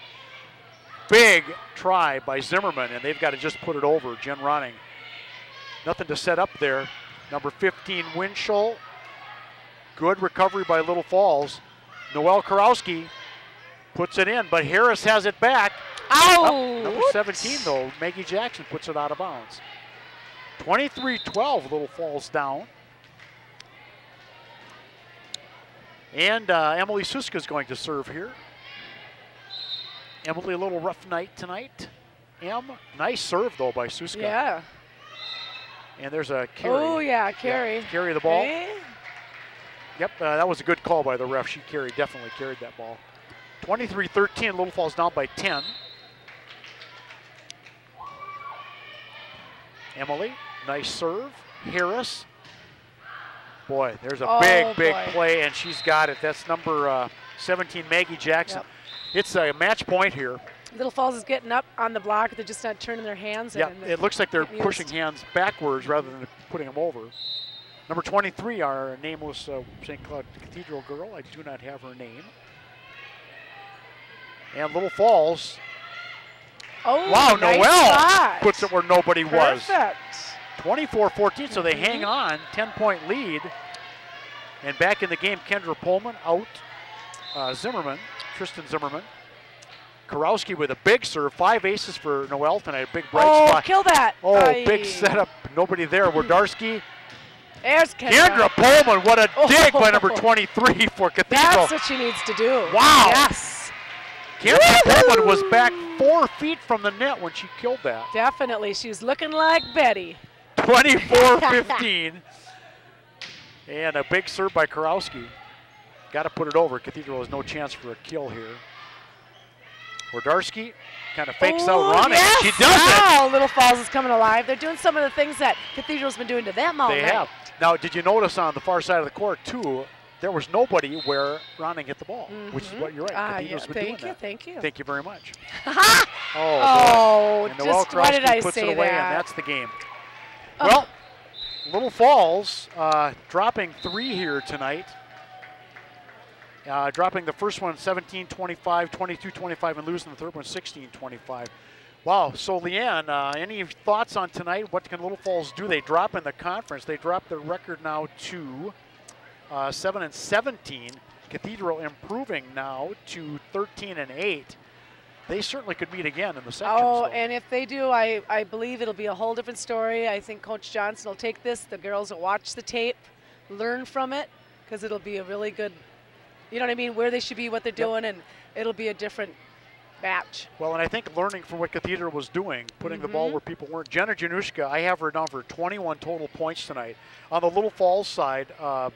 Big try by Zimmerman, and they've got to just put it over. Jen Ronning. Nothing to set up there. Number 15, Winchell. Good recovery by Little Falls. Noel Karowski puts it in, but Harris has it back. Ow! Up, number 17, though, Maggie Jackson puts it out of bounds. 23-12, Little Falls down. And uh, Emily Suska is going to serve here. Emily, a little rough night tonight. Em, nice serve though by Suska. Yeah. And there's a carry. Oh, yeah, carry. carry the ball. Eh? Yep, uh, that was a good call by the ref. She carried, definitely carried that ball. 23-13, Little Falls down by 10. Emily, nice serve. Harris. Boy, there's a Oh, big, big boy. play, and she's got it. That's number uh, 17, Maggie Jackson. Yep. It's a match point here. Little Falls is getting up on the block. They're just not turning their hands Yeah, it looks like they're pushing used. hands backwards rather than putting them over. Number 23, our nameless uh, St. Cloud Cathedral girl. I do not have her name. And Little Falls. Oh, wow, nice Noel puts it where nobody was. Perfect. 24-14, so they hang Mhm. on, 10-point lead. And back in the game, Kendra Pullman out. Uh, Zimmerman, Tristan Zimmerman. Karowski with a big serve, five aces for Noel tonight, a big bright oh, spot. kill that. Oh, Aye. big setup. Nobody there. Wardarski. There's Kendra. Kendra Pullman. What a dig by number Oh. 23 for Cathedral. That's what she needs to do. Wow. Yes, Kendra Pullman was back four feet from the net when she killed that. definitely. She's looking like Betty. 24 15. And a big serve by Karowski. Got to put it over. Cathedral has no chance for a kill here. Wardarski kind of fakes Ooh, out running. Yes. She does it. wow, Little Falls is coming alive. They're doing some of the things that Cathedral's been doing to them all They night. have. Now, did you notice on the far side of the court, too, there was nobody where Ronning hit the ball, which is Mhm. what you're right. Cathedral's yeah. Thank you, that. thank you. Thank you very much. Oh, Oh. And just why did I puts say it away, that? and that's the game. Oh. Well, Little Falls uh, dropping three here tonight. Uh, dropping the first one 17 25, 22 25, and losing the third one 16 25. Wow. So, Leanne, uh, any thoughts on tonight? What can Little Falls do? They drop in the conference. They drop their record now to uh, 7 and 17. Cathedral improving now to 13 and 8. They certainly could meet again in the sections. Oh, though. and if they do, I, I believe it'll be a whole different story. I think Coach Johnson will take this. The girls will watch the tape, learn from it, because it'll be a really good, you know what I mean, where they should be, what they're doing, and it'll be a different match. Well, and I think learning from what Cathedral was doing, putting the ball Mhm. where people weren't. Jenna Janushka, I have her down for 21 total points tonight. On the Little Falls side, uh,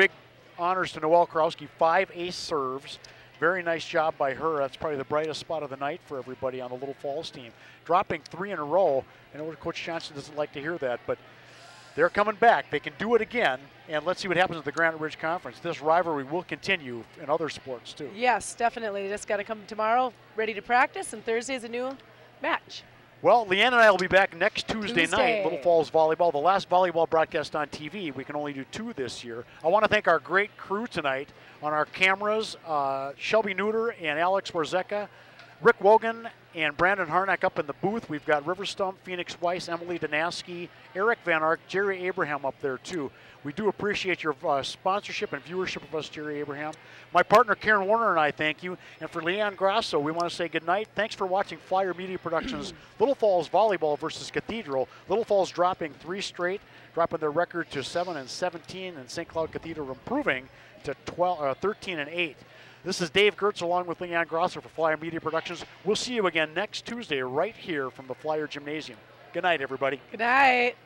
big honors to Noelle Karowski, five ace serves. Very nice job by her. That's probably the brightest spot of the night for everybody on the Little Falls team. Dropping three in a row. I know Coach Johnson doesn't like to hear that, but they're coming back. They can do it again, and let's see what happens at the Granite Ridge Conference. This rivalry will continue in other sports too. Yes, definitely. Just got to come tomorrow, ready to practice, and Thursday's a new match. Well, Leanne and I will be back next Tuesday, night, Little Falls Volleyball. The last volleyball broadcast on TV. We can only do two this year. I want to thank our great crew tonight on our cameras uh, Shelby Neuter and Alex Warzeka, Rick Wogan and Brandon Harnack up in the booth. We've got River Stump, Phoenix Weiss, Emily Danaski, Eric Van Ark, Jerry Abraham up there too. We do appreciate your uh, sponsorship and viewership of us, Jerry Abraham. My partner Karen Warner and I thank you. And for Leanne Grasso, we want to say good night. Thanks for watching Flyer Media Productions Little Falls Volleyball versus Cathedral. Little Falls dropping three straight, dropping their record to 7 and 17, and St. Cloud Cathedral improving to 12, uh, 13 and 8. This is Dave Gertz along with Leanne Grosser for Flyer Media Productions. We'll see you again next Tuesday right here from the Flyer Gymnasium. Good night, everybody. Good night.